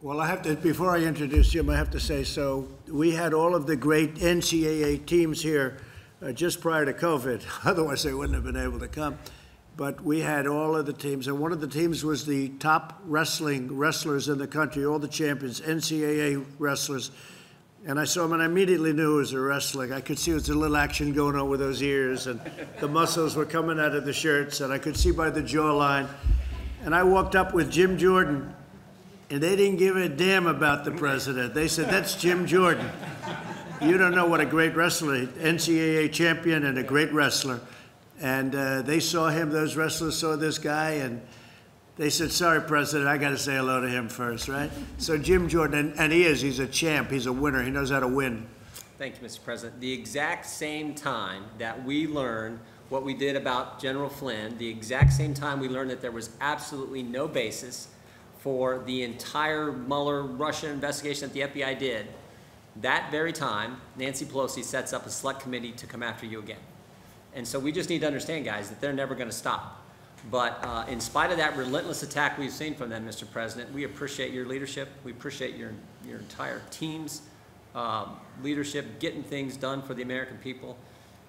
Well, I have to, before I introduce Jim, I have to say, so we had all of the great NCAA teams here uh, just prior to COVID. Otherwise, they wouldn't have been able to come. But we had all of the teams, and one of the teams was the top wrestling wrestlers in the country, all the champions, NCAA wrestlers. And I saw him, and I immediately knew it was a wrestling. I could see there was a little action going on with those ears, and the muscles were coming out of the shirts, and I could see by the jawline. And I walked up with Jim Jordan, and they didn't give a damn about the president. They said, That's Jim Jordan. You don't know what a great wrestler, NCAA champion and a great wrestler. And uh, they saw him, those wrestlers saw this guy, and they said, sorry, President, I got to say hello to him first, right? So Jim Jordan, and, and he is, he's a champ, he's a winner, he knows how to win. Thank you, Mr. President. The exact same time that we learned what we did about General Flynn, the exact same time we learned that there was absolutely no basis for the entire Mueller Russia investigation that the FBI did, that very time, Nancy Pelosi sets up a select committee to come after you again. And so we just need to understand, guys, that they're never going to stop. But uh, in spite of that relentless attack we've seen from them, Mr. President, we appreciate your leadership. We appreciate your, your entire team's um, leadership, getting things done for the American people.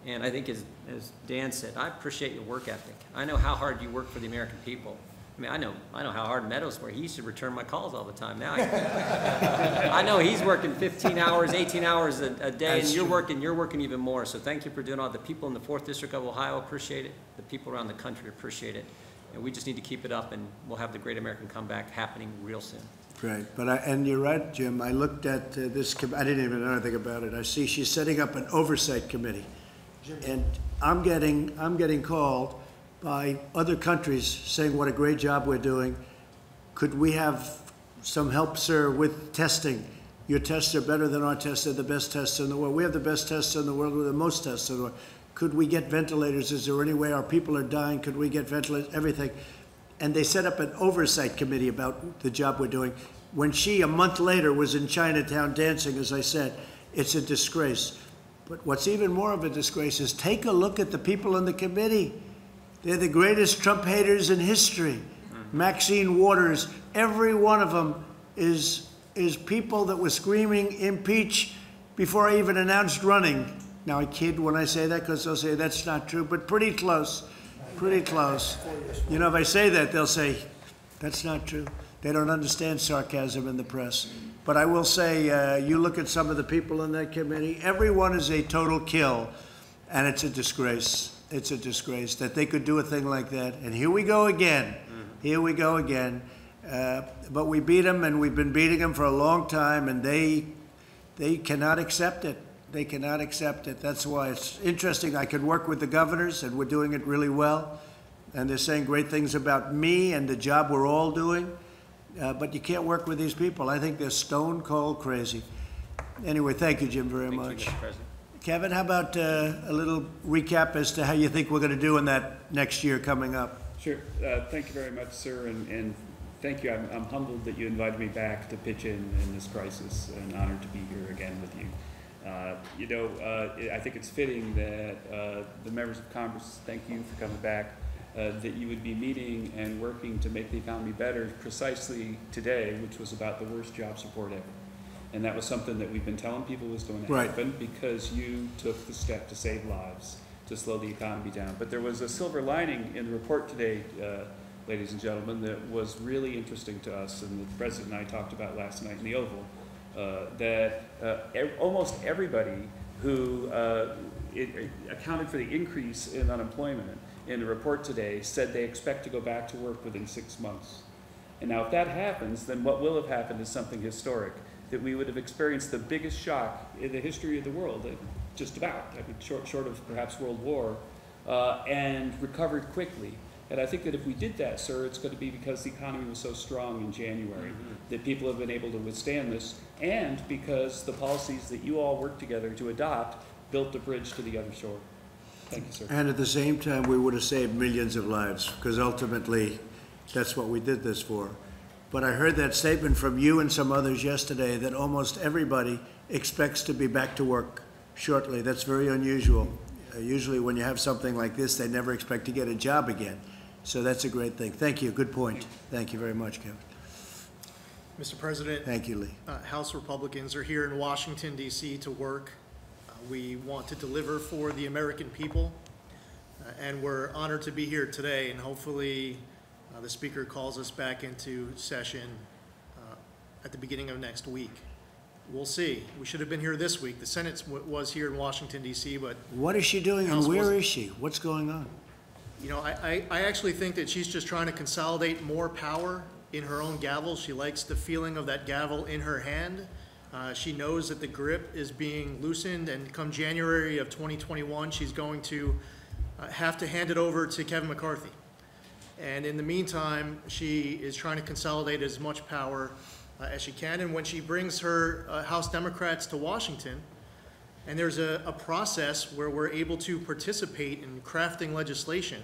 And I think, as, as Dan said, I appreciate your work ethic. I know how hard you work for the American people. I mean, I know, I know how hard Meadows works. He used to return my calls all the time. Now, I, I know he's working 15 hours, 18 hours a, a day, and you're working, you're working even more. So thank you for doing all. The people in the Fourth District of Ohio appreciate it. The people around the country appreciate it. And we just need to keep it up, and we'll have the Great American Comeback happening real soon. Great, but I, and you're right, Jim, I looked at uh, this, com- I didn't even know anything about it. I see she's setting up an oversight committee. And I'm getting, I'm getting called by other countries saying what a great job we're doing. Could we have some help, sir, with testing? Your tests are better than our tests. They're the best tests in the world. We have the best tests in the world. We're the most tests in the world. Could we get ventilators? Is there any way our people are dying? Could we get ventilators? Everything. And they set up an oversight committee about the job we're doing. When she, a month later, was in Chinatown dancing, as I said, it's a disgrace. But what's even more of a disgrace is take a look at the people in the committee. They're the greatest Trump haters in history. Maxine Waters, every one of them is, is people that were screaming impeach before I even announced running. Now, I kid when I say that because they'll say that's not true, but pretty close. Pretty close. You know, if I say that, they'll say that's not true. They don't understand sarcasm in the press. But I will say, uh, you look at some of the people in that committee, everyone is a total kill, and it's a disgrace. It's a disgrace that they could do a thing like that. And here we go again. Here we go again. Uh, But we beat them, and we've been beating them for a long time, and they, they cannot accept it. They cannot accept it. That's why it's interesting. I could work with the governors, and we're doing it really well. And they're saying great things about me and the job we're all doing. Uh, But you can't work with these people. I think they're stone cold crazy. Anyway, thank you, Jim, very much. Kevin, how about uh, a little recap as to how you think we're going to do in that next year coming up? Sure. Uh, Thank you very much, sir, and, and thank you. I'm, I'm humbled that you invited me back to pitch in in this crisis, and honored to be here again with you. Uh, You know, uh, I think it's fitting that uh, the members of Congress, thank you for coming back, uh, that you would be meeting and working to make the economy better precisely today, which was about the worst job support ever. And that was something that we've been telling people was going to Right. happen because you took the step to save lives, to slow the economy down. But there was a silver lining in the report today, uh, ladies and gentlemen, that was really interesting to us and the president and I talked about last night in the Oval. Uh, that uh, ev- almost everybody who uh, it, it accounted for the increase in unemployment in the report today said they expect to go back to work within six months. And now, if that happens, then what will have happened is something historic, that we would have experienced the biggest shock in the history of the world, uh, just about, I mean, short, short of perhaps World War, uh, and recovered quickly. And I think that if we did that, sir, it's going to be because the economy was so strong in January, that people have been able to withstand this, and because the policies that you all worked together to adopt built the bridge to the other shore. Thank you, sir. And at the same time, we would have saved millions of lives, because ultimately, that's what we did this for. But I heard that statement from you and some others yesterday that almost everybody expects to be back to work shortly. That's very unusual. Uh, Usually, when you have something like this, they never expect to get a job again. So that's a great thing. Thank you. Good point. Thank you very much, Kevin. Mr. President, Thank you, Lee. uh, House Republicans are here in Washington DC to work. Uh, We want to deliver for the American people, uh, and we're honored to be here today, and hopefully uh, the Speaker calls us back into session uh, at the beginning of next week. We'll see. We should have been here this week. The Senate was here in Washington DC, but What is she doing and where is she? What's going on? You know, I, I, I actually think that she's just trying to consolidate more power in her own gavel. She likes the feeling of that gavel in her hand. Uh, she knows that the grip is being loosened, and come January of 2021, she's going to uh, have to hand it over to Kevin McCarthy. And in the meantime, she is trying to consolidate as much power uh, as she can. And when she brings her uh, House Democrats to Washington, and there's a, a process where we're able to participate in crafting legislation,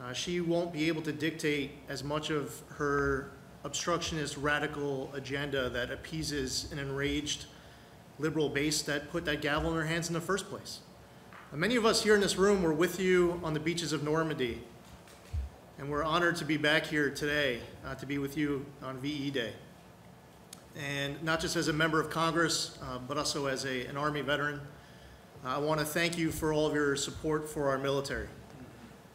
uh, she won't be able to dictate as much of her obstructionist radical agenda that appeases an enraged liberal base that put that gavel in her hands in the first place. Uh, many of us here in this room were with you on the beaches of Normandy, and we're honored to be back here today uh, to be with you on VE Day and not just as a member of Congress, uh, but also as a, an Army veteran. Uh, I want to thank you for all of your support for our military.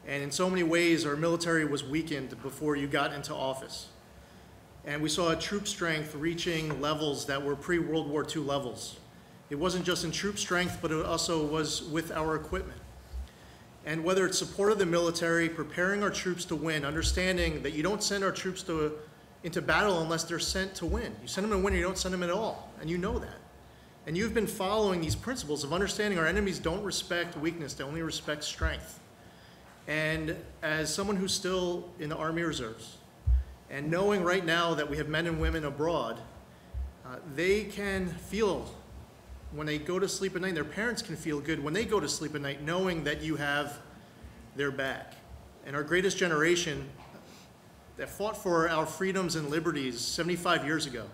And in so many ways, our military was weakened before you got into office. And we saw a troop strength reaching levels that were pre-World War II levels. It wasn't just in troop strength, but it also was with our equipment. And whether it's support of the military, preparing our troops to win, understanding that you don't send our troops to into battle unless they're sent to win. You send them to win, or you don't send them at all, and you know that. And you've been following these principles of understanding our enemies don't respect weakness, they only respect strength. And as someone who's still in the Army Reserves, and knowing right now that we have men and women abroad, uh, they can feel when they go to sleep at night, their parents can feel good when they go to sleep at night, knowing that you have their back. And our greatest generation that fought for our freedoms and liberties 75 years ago.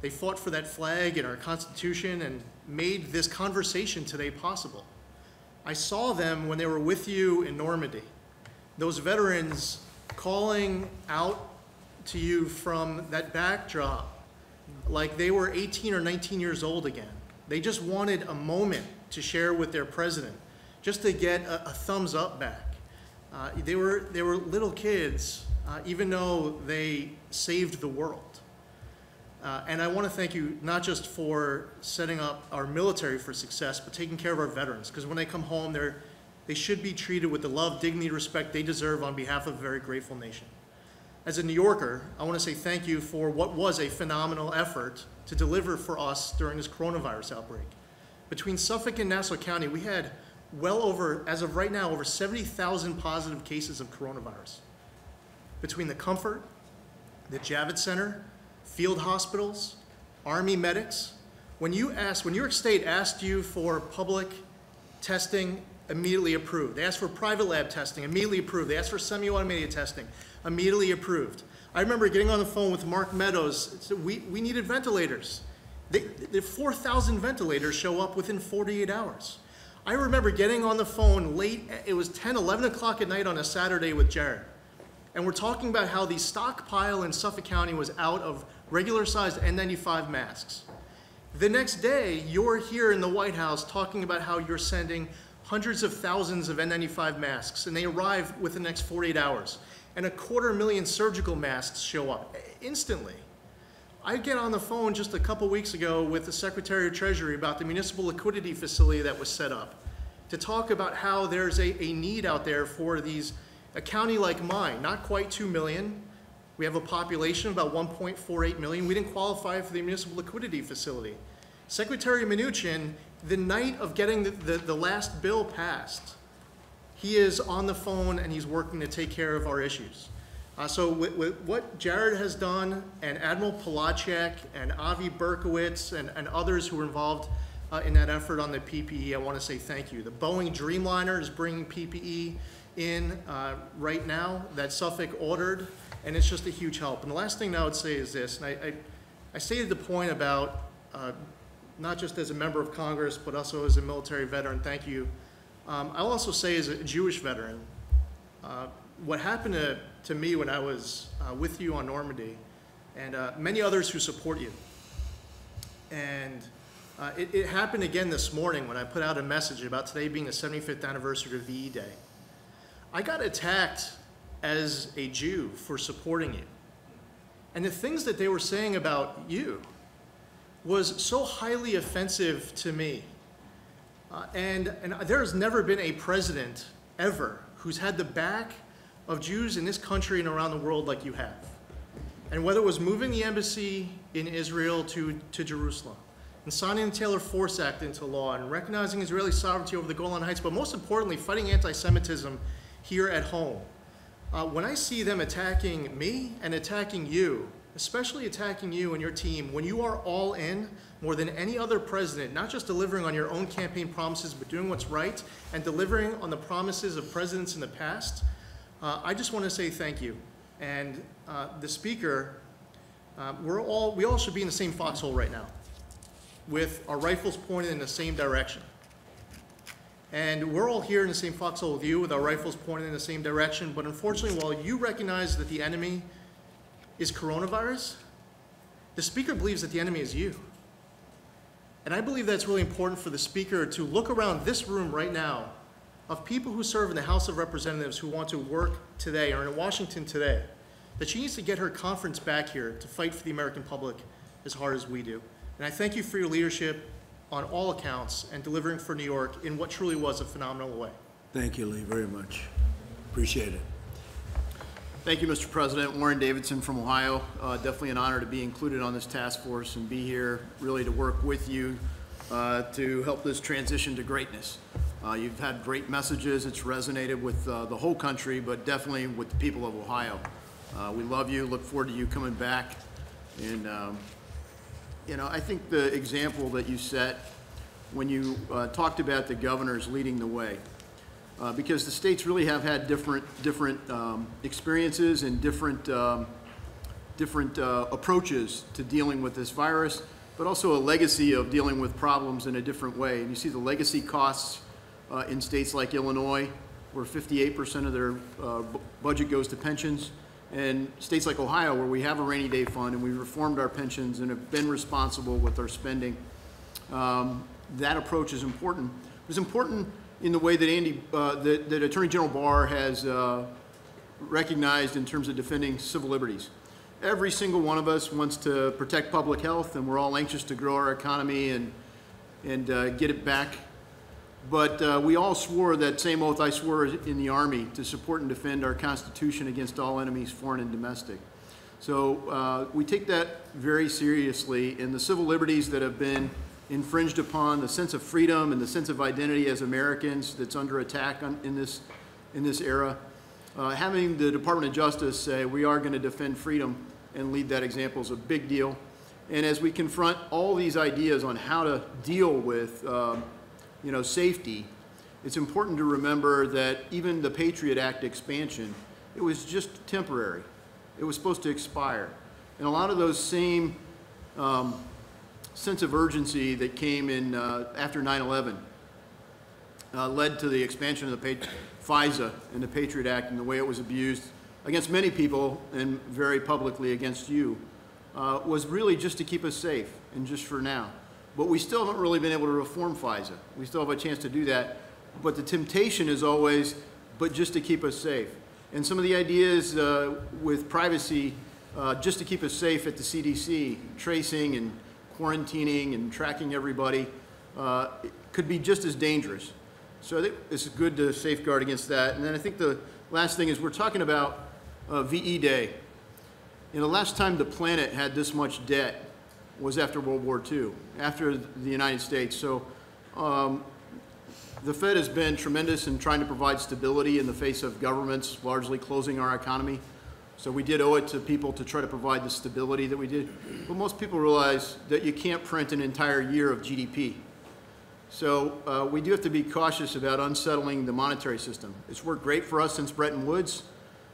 They fought for that flag and our Constitution and made this conversation today possible. I saw them when they were with you in Normandy. Those veterans calling out to you from that backdrop like they were 18 or 19 years old again. They just wanted a moment to share with their president, just to get a, a thumbs up back. Uh, they, were, they were little kids uh, even though they saved the world. Uh, and I want to thank you not just for setting up our military for success, but taking care of our veterans. Because when they come home, they're, They should be treated with the love, dignity, respect they deserve on behalf of a very grateful nation. As a New Yorker, I want to say thank you for what was a phenomenal effort to deliver for us during this coronavirus outbreak. Between Suffolk and Nassau County, we had well over, as of right now, over 70,000 positive cases of coronavirus. Between the Comfort, the Javits Center, field hospitals, Army medics, when you asked, when New York State asked you for public testing, immediately approved. They asked for private lab testing, immediately approved. They asked for semi-automated testing, immediately approved. I remember getting on the phone with Mark Meadows. Said, we, we needed ventilators. The 4,000 ventilators show up within 48 hours. I remember getting on the phone late, it was 10, 11 o'clock at night on a Saturday with Jared. And we're talking about how the stockpile in Suffolk County was out of regular sized N95 masks. The next day, you're here in the White House talking about how you're sending hundreds of thousands of N95 masks, and they arrive within the next 48 hours. And a quarter million surgical masks show up instantly. I get on the phone just a couple weeks ago with the Secretary of Treasury about the municipal liquidity facility that was set up to talk about how there's a, a need out there for these, a county like mine, not quite 2 million. We have a population of about 1.48 million. We didn't qualify for the municipal liquidity facility. Secretary Mnuchin, the night of getting the, the, the last bill passed, he is on the phone and he's working to take care of our issues. Uh, so with, with what Jared has done and Admiral Polowczyk and Avi Berkowitz and, and others who were involved uh, in that effort on the PPE, I want to say thank you. The Boeing Dreamliner is bringing PPE in uh, right now that Suffolk ordered, and it's just a huge help. And the last thing I would say is this, and I, I, I stated the point about uh, not just as a member of Congress, but also as a military veteran, thank you. Um, I'll also say as a Jewish veteran, uh, what happened to, to me when I was uh, with you on Normandy, and uh, many others who support you. And uh, it, it happened again this morning when I put out a message about today being the 75th anniversary of VE Day. I got attacked as a Jew for supporting you. And the things that they were saying about you was so highly offensive to me. Uh, and, and there has never been a president ever who's had the back of Jews in this country and around the world like you have. And whether it was moving the embassy in Israel to, to Jerusalem, and signing the Taylor Force Act into law, and recognizing Israeli sovereignty over the Golan Heights, but most importantly, fighting anti Semitism here at home. Uh, when I see them attacking me and attacking you, especially attacking you and your team, when you are all in more than any other president, not just delivering on your own campaign promises, but doing what's right and delivering on the promises of presidents in the past, uh, I just want to say thank you. And uh, the speaker, uh, we're all, we all should be in the same foxhole right now with our rifles pointed in the same direction. And we're all here in the same foxhole with you with our rifles pointed in the same direction. But unfortunately, while you recognize that the enemy is coronavirus, the speaker believes that the enemy is you. And I believe that's really important for the speaker to look around this room right now of people who serve in the House of Representatives who want to work today or in Washington today, that she needs to get her conference back here to fight for the American public as hard as we do. And I thank you for your leadership on all accounts and delivering for New York in what truly was a phenomenal way. Thank you, Lee, very much. Appreciate it. Thank you, Mr. President. Warren Davidson from Ohio. Uh, definitely an honor to be included on this task force and be here really to work with you uh, to help this transition to greatness. Uh, you've had great messages. It's resonated with uh, the whole country, but definitely with the people of Ohio. Uh, we love you. Look forward to you coming back. And, um, you know, I think the example that you set when you uh, talked about the governors leading the way, uh, because the states really have had different, different um, experiences and different, um, different uh, approaches to dealing with this virus, but also a legacy of dealing with problems in a different way. And you see the legacy costs uh, in states like Illinois, where 58% of their uh, budget goes to pensions, and states like Ohio, where we have a rainy day fund and we've reformed our pensions and have been responsible with our spending. Um, that approach is important. It's important in the way that Andy, uh, that, that Attorney General Barr has uh, recognized in terms of defending civil liberties. Every single one of us wants to protect public health, and we're all anxious to grow our economy and, and uh, get it back But uh, we all swore that same oath I swore in the Army to support and defend our Constitution against all enemies, foreign and domestic. So uh, we take that very seriously, and the civil liberties that have been infringed upon, the sense of freedom and the sense of identity as Americans that's under attack on, in, this, in this era, uh, having the Department of Justice say we are going to defend freedom and lead that example is a big deal. And as we confront all these ideas on how to deal with, um, you know, safety, it's important to remember that even the Patriot Act expansion, it was just temporary. It was supposed to expire. And a lot of those same um, sense of urgency that came in uh, after 9/11 uh, led to the expansion of the FISA and the Patriot Act and the way it was abused against many people and very publicly against you uh, was really just to keep us safe and just for now. But we still haven't really been able to reform FISA. We still have a chance to do that. But the temptation is always, but just to keep us safe. And some of the ideas uh, with privacy, uh, just to keep us safe at the CDC, tracing and quarantining and tracking everybody, uh, could be just as dangerous. So I think it's good to safeguard against that. And then I think the last thing is we're talking about uh, VE Day. You know, the last time the planet had this much debt was after World War II, after the United States. So um, the Fed has been tremendous in trying to provide stability in the face of governments largely closing our economy. So we did owe it to people to try to provide the stability that we did. But most people realize that you can't print an entire year of GDP. So uh, we do have to be cautious about unsettling the monetary system. It's worked great for us since Bretton Woods.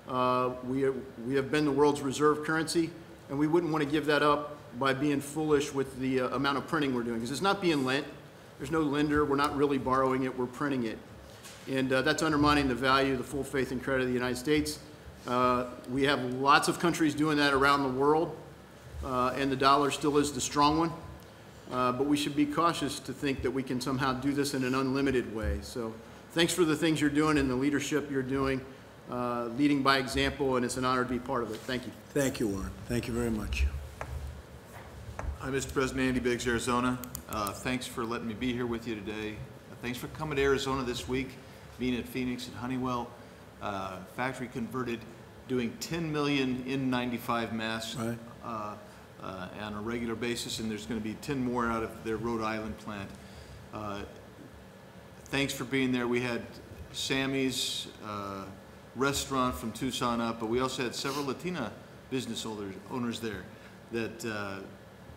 Uh, we, we have been the world's reserve currency, and we wouldn't want to give that up by being foolish with the uh, amount of printing we're doing, because it's not being lent. There's no lender. We're not really borrowing it. We're printing it. And uh, that's undermining the value, the full faith and credit of the United States. Uh, we have lots of countries doing that around the world, uh, and the dollar still is the strong one. Uh, but we should be cautious to think that we can somehow do this in an unlimited way. So thanks for the things you're doing and the leadership you're doing, uh, leading by example, and it's an honor to be part of it. Thank you. Thank you, Warren. Thank you very much. Hi, Mr. President, Andy Biggs, Arizona. Uh, Thanks for letting me be here with you today. Uh, Thanks for coming to Arizona this week, being at Phoenix and Honeywell. Uh, Factory converted, doing 10 million N95 masks Right. uh, uh, on a regular basis, and there's going to be 10 more out of their Rhode Island plant. Uh, Thanks for being there. We had Sammy's uh, restaurant from Tucson up, but we also had several Latina business owners, owners there that uh,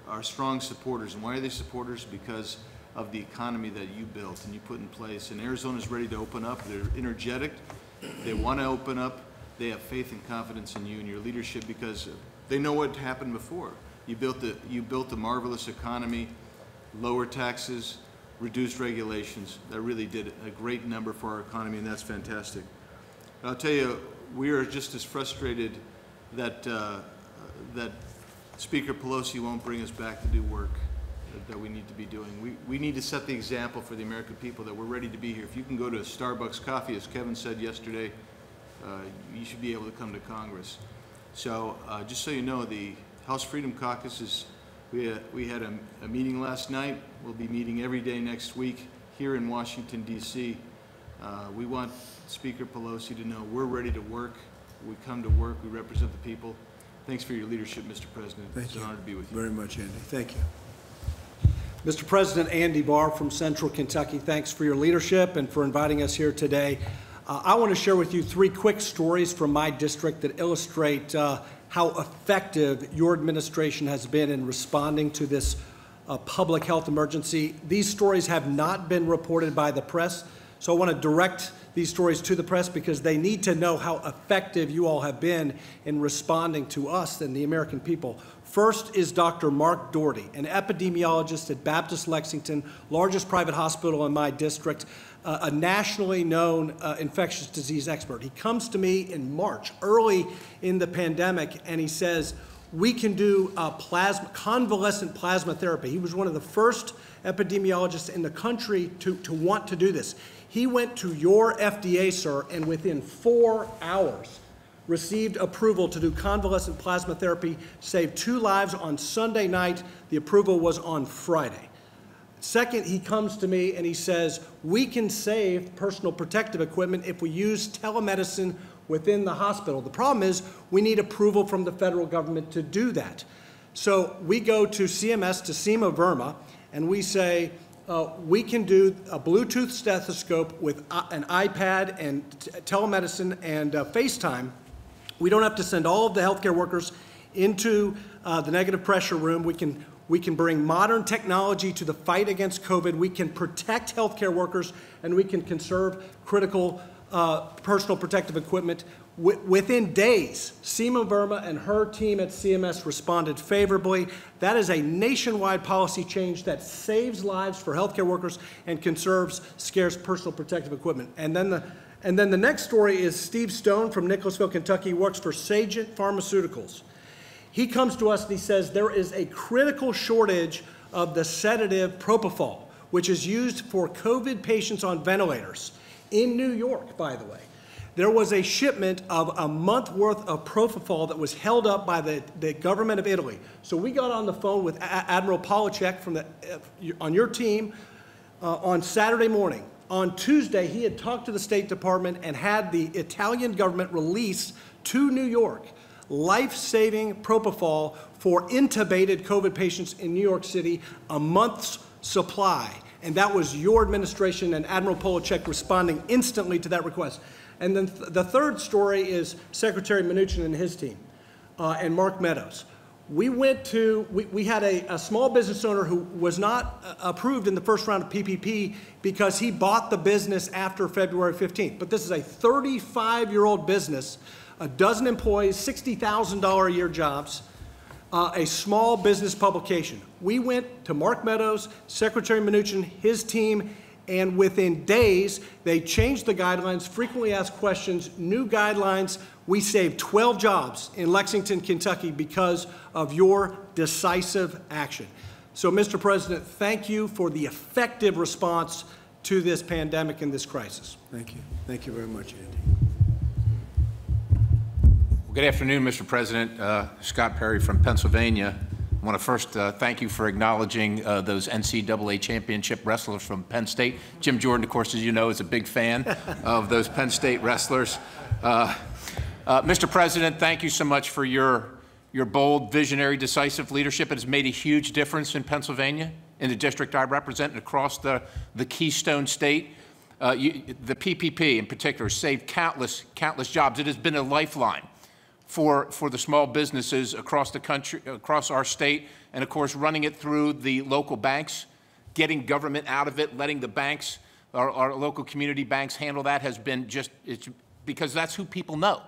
are strong supporters. And why are they supporters? Because of the economy that you built and you put in place. And Arizona's ready to open up. They're energetic. They want to open up. They have faith and confidence in you and your leadership because they know what happened before. You built the, you built a marvelous economy, lower taxes, reduced regulations. That really did a great number for our economy, and that's fantastic. I'll tell you, we are just as frustrated that, uh, that Speaker Pelosi won't bring us back to do work that- that we need to be doing. We, we need to set the example for the American people that we're ready to be here. If you can go to Starbucks coffee, as Kevin said yesterday, you should be able to come to Congress. So, uh, just so you know, the House Freedom Caucus is, we had, we had a, a meeting last night. We'll be meeting every day next week here in Washington DC. Uh, we want Speaker Pelosi to know we're ready to work. We come to work. We represent the people. Thanks for your leadership, Mr. President. Thank It's you an honor to be with you. very much, Andy. Thank you. Mr. President, Andy Barr from Central Kentucky, thanks for your leadership and for inviting us here today. Uh, I want to share with you three quick stories from my district that illustrate uh, how effective your administration has been in responding to this uh, public health emergency. These stories have not been reported by the press, so I want to direct these stories to the press because they need to know how effective you all have been in responding to us and the American people. First is Dr. Mark Doherty, an epidemiologist at Baptist Lexington, largest private hospital in my district, uh, a nationally known uh, infectious disease expert. He comes to me in March, early in the pandemic, and he says, we can do uh, plasma, convalescent plasma therapy. He was one of the first epidemiologists in the country to, to want to do this. He went to your FDA, sir, and within four hours received approval to do convalescent plasma therapy, saved two lives on Sunday night. The approval was on Friday. Second, he comes to me and he says, we can save personal protective equipment if we use telemedicine within the hospital. The problem is, we need approval from the federal government to do that. So we go to CMS, to Seema Verma, and we say, uh, we can do a Bluetooth stethoscope with uh, an iPad and telemedicine and uh, FaceTime. We don't have to send all of the healthcare workers into uh, the negative pressure room. We can, we can bring modern technology to the fight against COVID. We can protect healthcare workers, and we can conserve critical uh, personal protective equipment. Wi- Within days, Seema Verma and her team at CMS responded favorably. That is a nationwide policy change that saves lives for healthcare workers and conserves scarce personal protective equipment. And then the, and then the next story is Steve Stone from Nicholasville, Kentucky, works for Sagent Pharmaceuticals. He comes to us and he says there is a critical shortage of the sedative propofol, which is used for COVID patients on ventilators in New York, by the way. There was a shipment of a month worth of propofol that was held up by the, the government of Italy. So we got on the phone with A- Admiral Polowczyk from the, uh, on your team uh, on Saturday morning. On Tuesday, he had talked to the State Department and had the Italian government release to New York life-saving propofol for intubated COVID patients in New York City, a month's supply. And that was your administration and Admiral Polowczyk responding instantly to that request. And then th- the third story is Secretary Mnuchin and his team, uh, and Mark Meadows. We went to, we, we had a, a small business owner who was not uh, approved in the first round of PPP because he bought the business after February 15th. But this is a 35-year-old business, a dozen employees, $60,000 a year jobs, uh, a small business publication. We went to Mark Meadows, Secretary Mnuchin, his team, and within days, they changed the guidelines, frequently asked questions, new guidelines. We saved 12 jobs in Lexington, Kentucky because of your decisive action. So, Mr. President, thank you for the effective response to this pandemic and this crisis. Thank you. Thank you very much, Andy. Good afternoon, Mr. President. Uh, Scott Perry from Pennsylvania. I want to first uh, thank you for acknowledging uh, those NCAA championship wrestlers from Penn State. Jim Jordan, of course, as you know, is a big fan of those Penn State wrestlers. Uh, uh, Mr. President, thank you so much for your, your bold, visionary, decisive leadership. It has made a huge difference in Pennsylvania, in the district I represent, and across the, the Keystone State. Uh, you, the PPP in particular saved countless, countless jobs. It has been a lifeline for, for the small businesses across the country, across our state, and of course, running it through the local banks, getting government out of it, letting the banks, our, our local community banks handle that has been just, it's, because that's who people know.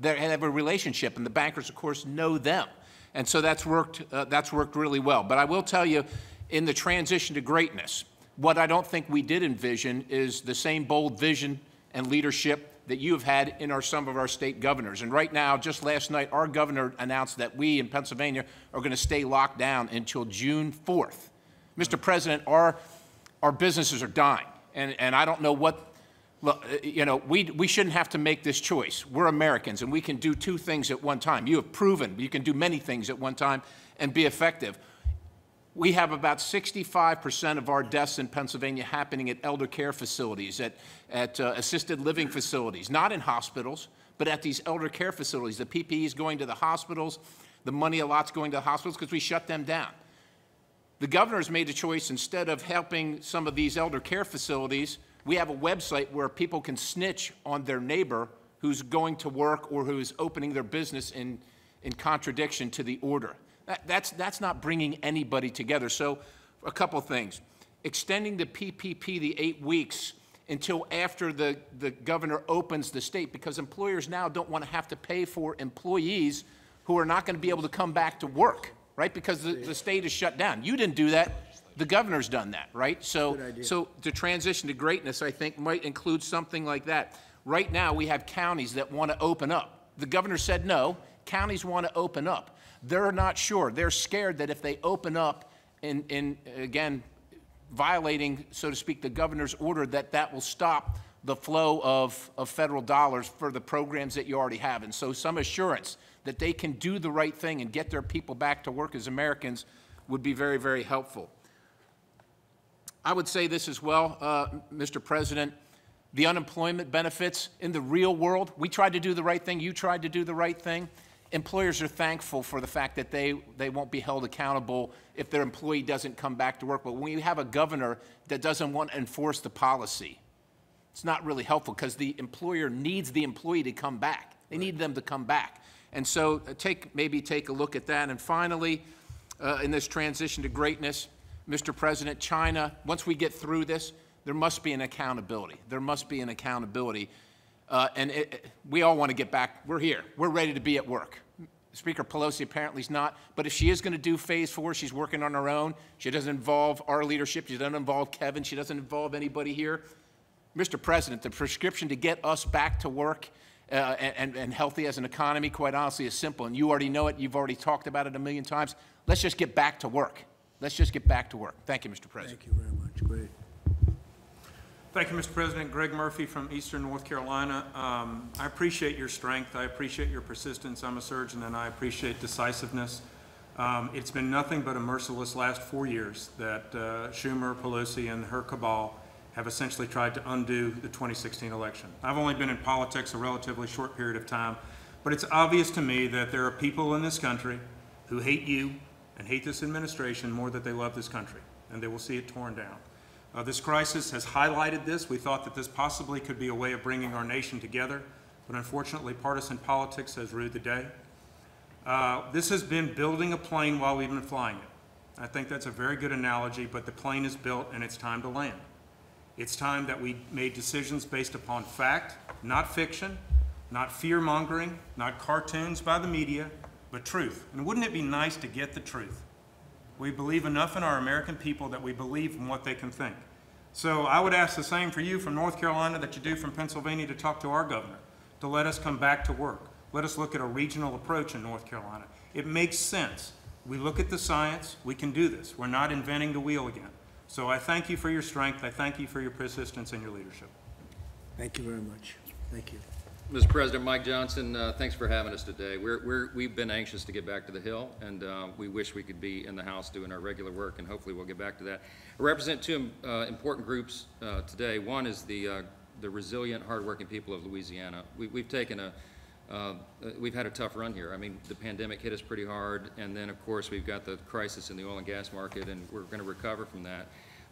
They have a relationship, and the bankers, of course, know them. And so that's worked, uh, that's worked really well. But I will tell you, in the transition to greatness, what I don't think we did envision is the same bold vision and leadership that you have had in our, some of our state governors. And right now, just last night, our governor announced that we in Pennsylvania are going to stay locked down until June 4th. Mr. President, our, our businesses are dying. And, and I don't know what, uh, you know, we, we shouldn't have to make this choice. We're Americans and we can do two things at one time. You have proven you can do many things at one time and be effective. We have about 65% of our deaths in Pennsylvania happening at elder care facilities, at, at uh, assisted living facilities, not in hospitals, but at these elder care facilities. The PPE is going to the hospitals, the money a lot's going to the hospitals because we shut them down. The governor's made a choice instead of helping some of these elder care facilities, we have a website where people can snitch on their neighbor who's going to work or who is opening their business in, in contradiction to the order. That, that's, that's not bringing anybody together. So, a couple things. Extending the PPP the eight weeks until after the, the governor opens the state, because employers now don't want to have to pay for employees who are not going to be able to come back to work, right? Because the, the state is shut down. You didn't do that. The governor's done that, right? So, so to transition to greatness, I think, might include something like that. Right now, we have counties that want to open up. The governor said no. Counties want to open up. They're not sure. They're scared that if they open up, in, in again, violating, so to speak, the governor's order, that that will stop the flow of, of federal dollars for the programs that you already have. And so some assurance that they can do the right thing and get their people back to work as Americans would be very, very helpful. I would say this as well, uh, Mr. President. The unemployment benefits in the real world, we tried to do the right thing, you tried to do the right thing. Employers are thankful for the fact that they, they won't be held accountable if their employee doesn't come back to work. But when you have a governor that doesn't want to enforce the policy, it's not really helpful because the employer needs the employee to come back. They need them to come back. And so uh, take, maybe take a look at that. And finally, uh, in this transition to greatness, Mr. President, China, once we get through this, there must be an accountability. There must be an accountability. Uh, and it, it- we all want to get back. We're here. We're ready to be at work. Speaker Pelosi apparently is not, but if she is going to do phase four, she's working on her own. She doesn't involve our leadership. She doesn't involve Kevin. She doesn't involve anybody here. Mr. President, the prescription to get us back to work uh, and, and healthy as an economy, quite honestly, is simple. And you already know it. You've already talked about it a million times. Let's just get back to work. Let's just get back to work. Thank you, Mr. President. Thank you very much. Great. Thank you, Mr. President. Greg Murphy from Eastern North Carolina. Um, I appreciate your strength. I appreciate your persistence. I'm a surgeon, and I appreciate decisiveness. Um, It's been nothing but a merciless last four years that uh, Schumer, Pelosi, and her cabal have essentially tried to undo the 2016 election. I've only been in politics a relatively short period of time, but it's obvious to me that there are people in this country who hate you and hate this administration more than they love this country, and they will see it torn down. Uh, This crisis has highlighted this. We thought that this possibly could be a way of bringing our nation together, but unfortunately, partisan politics has ruled the day. Uh, This has been building a plane while we've been flying it. I think that's a very good analogy, but the plane is built and it's time to land. It's time that we made decisions based upon fact, not fiction, not fear-mongering, not cartoons by the media, but truth. And wouldn't it be nice to get the truth? We believe enough in our American people that we believe in what they can think. So I would ask the same for you from North Carolina that you do from Pennsylvania to talk to our governor, to let us come back to work. Let us look at a regional approach in North Carolina. It makes sense. We look at the science, we can do this. We're not inventing the wheel again. So I thank you for your strength, I thank you for your persistence and your leadership. Thank you very much. Thank you. Mr. President, Mike Johnson, uh, thanks for having us today. We're, we've been anxious to get back to the Hill, and uh, we wish we could be in the House doing our regular work, and hopefully we'll get back to that. I represent two uh, important groups uh, today. One is the, uh, the resilient, hardworking people of Louisiana. We, we've taken a, uh, we've had a tough run here. I mean, the pandemic hit us pretty hard, and then, of course, we've got the crisis in the oil and gas market, and we're going to recover from that.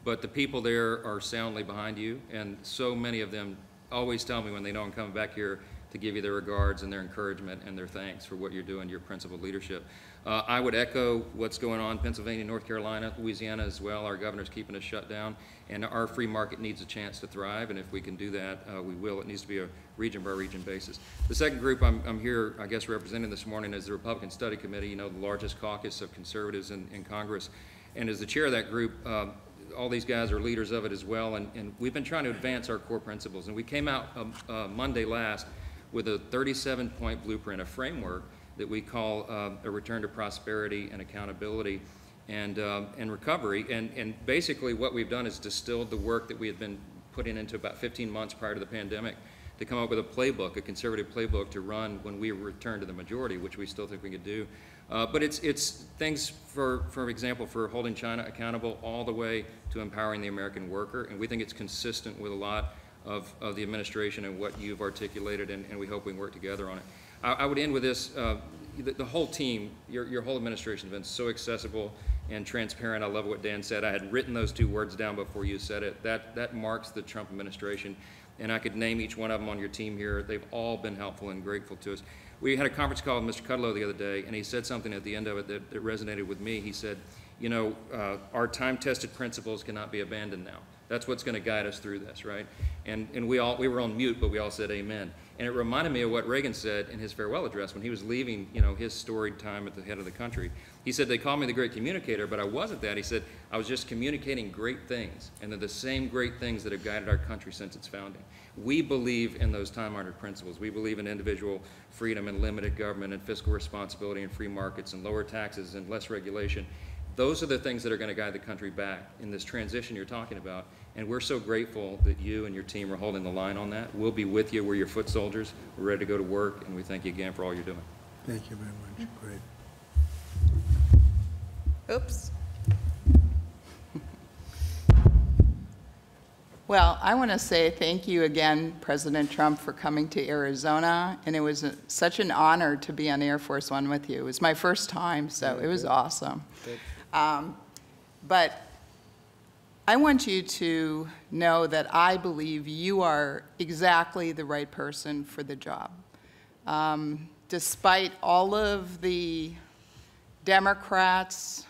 But the people there are soundly behind you, and so many of them always tell me when they know I'm coming back here to give you their regards and their encouragement and their thanks for what you're doing, your principled leadership. Uh, I would echo what's going on in Pennsylvania, North Carolina, Louisiana as well. Our governor's keeping us shut down, and our free market needs a chance to thrive, and if we can do that, uh, we will. It needs to be a region-by-region basis. The second group I'm, I'm here, I guess, representing this morning is the Republican Study Committee, you know, the largest caucus of conservatives in, in Congress. And as the chair of that group, um, all these guys are leaders of it as well, and, and we've been trying to advance our core principles. And we came out um, uh, Monday last with a 37-point blueprint, a framework that we call uh, a return to prosperity and accountability and, uh, and recovery. And, and basically what we've done is distilled the work that we had been putting into about 15 months prior to the pandemic to come up with a playbook, a conservative playbook to run when we return to the majority, which we still think we could do. Uh, but it's, it's things, for, for example, for holding China accountable all the way to empowering the American worker. And we think it's consistent with a lot of, of the administration and what you've articulated, and, and we hope we can work together on it. I, I would end with this. Uh, the, the whole team, your, your whole administration has been so accessible and transparent. I love what Dan said. I had written those two words down before you said it. That, that marks the Trump administration. And I could name each one of them on your team here. They've all been helpful and grateful to us. We had a conference call with Mr. Kudlow the other day, and he said something at the end of it that, that resonated with me. He said, you know, uh, our time-tested principles cannot be abandoned now. That's what's going to guide us through this, right? And, and we all, we were on mute, but we all said amen. And it reminded me of what Reagan said in his farewell address when he was leaving, you know, his storied time at the head of the country. He said, they called me the great communicator, but I wasn't that. He said, I was just communicating great things, and they're the same great things that have guided our country since its founding. We believe in those time-honored principles. We believe in individual freedom and limited government and fiscal responsibility and free markets and lower taxes and less regulation. Those are the things that are going to guide the country back in this transition you're talking about. And we're so grateful that you and your team are holding the line on that. We'll be with you. We're your foot soldiers. We're ready to go to work, and we thank you again for all you're doing. Thank you very much. Great. Oops. Well, I want to say thank you again, President Trump, for coming to Arizona, and it was a- such an honor to be on Air Force One with you. It was my first time, so it was awesome. Um, But I want you to know that I believe you are exactly the right person for the job. Um, Despite all of the Democrats,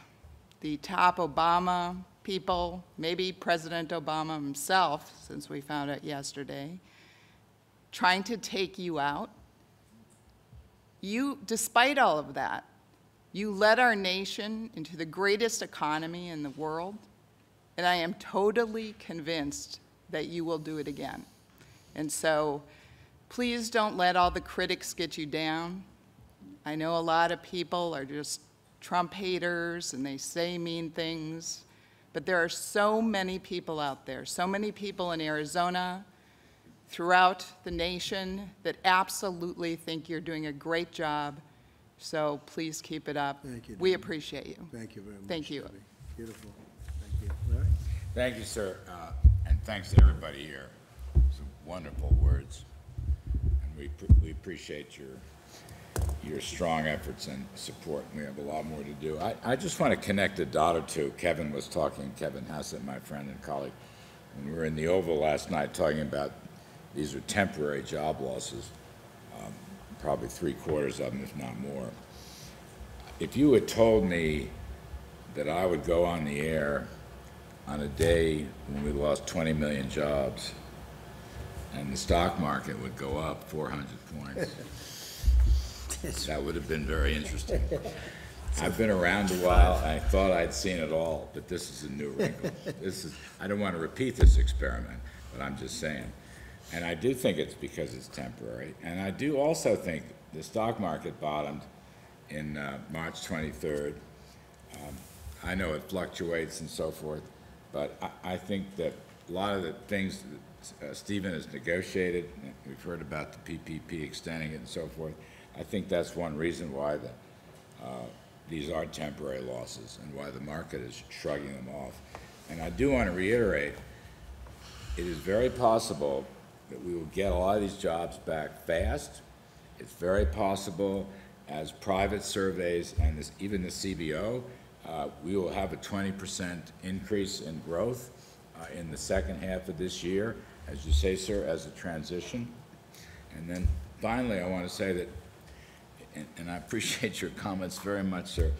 the top Obama people, maybe President Obama himself, since we found out yesterday, trying to take you out, you, despite all of that, you led our nation into the greatest economy in the world, and I am totally convinced that you will do it again. And so, please don't let all the critics get you down. I know a lot of people are just Trump haters and they say mean things, but there are so many people out there, so many people in Arizona, throughout the nation that absolutely think you're doing a great job. So please keep it up. Thank you, We Debbie. appreciate you. Thank you very much. Thank you. Debbie. Beautiful. Thank you. Larry? Thank you, sir, uh, and thanks to everybody here. Some wonderful words, and we, pr- we appreciate your, your strong efforts and support. We have a lot more to do. I, I just want to connect a dot or two. Kevin was talking, Kevin Hassett, my friend and colleague, when we were in the Oval last night talking about these are temporary job losses, um, probably three quarters of them, if not more. If you had told me that I would go on the air on a day when we lost 20 million jobs and the stock market would go up 400 points, that would have been very interesting. I've been around a while. I thought I'd seen it all, but this is a new wrinkle. This is, I don't want to repeat this experiment, but I'm just saying. And I do think it's because it's temporary. And I do also think the stock market bottomed in uh, March 23rd. Um, I know it fluctuates and so forth, but I, I think that a lot of the things that uh, Stephen has negotiated, we've heard about the PPP extending it and so forth, I think that's one reason why the, uh, these are temporary losses and why the market is shrugging them off. And I do want to reiterate, it is very possible that we will get a lot of these jobs back fast. It's very possible, as private surveys and this, even the CBO, uh, we will have a 20% increase in growth uh, in the second half of this year, as you say, sir, as a transition. And then finally, I want to say that, and, and I appreciate your comments very much, sir.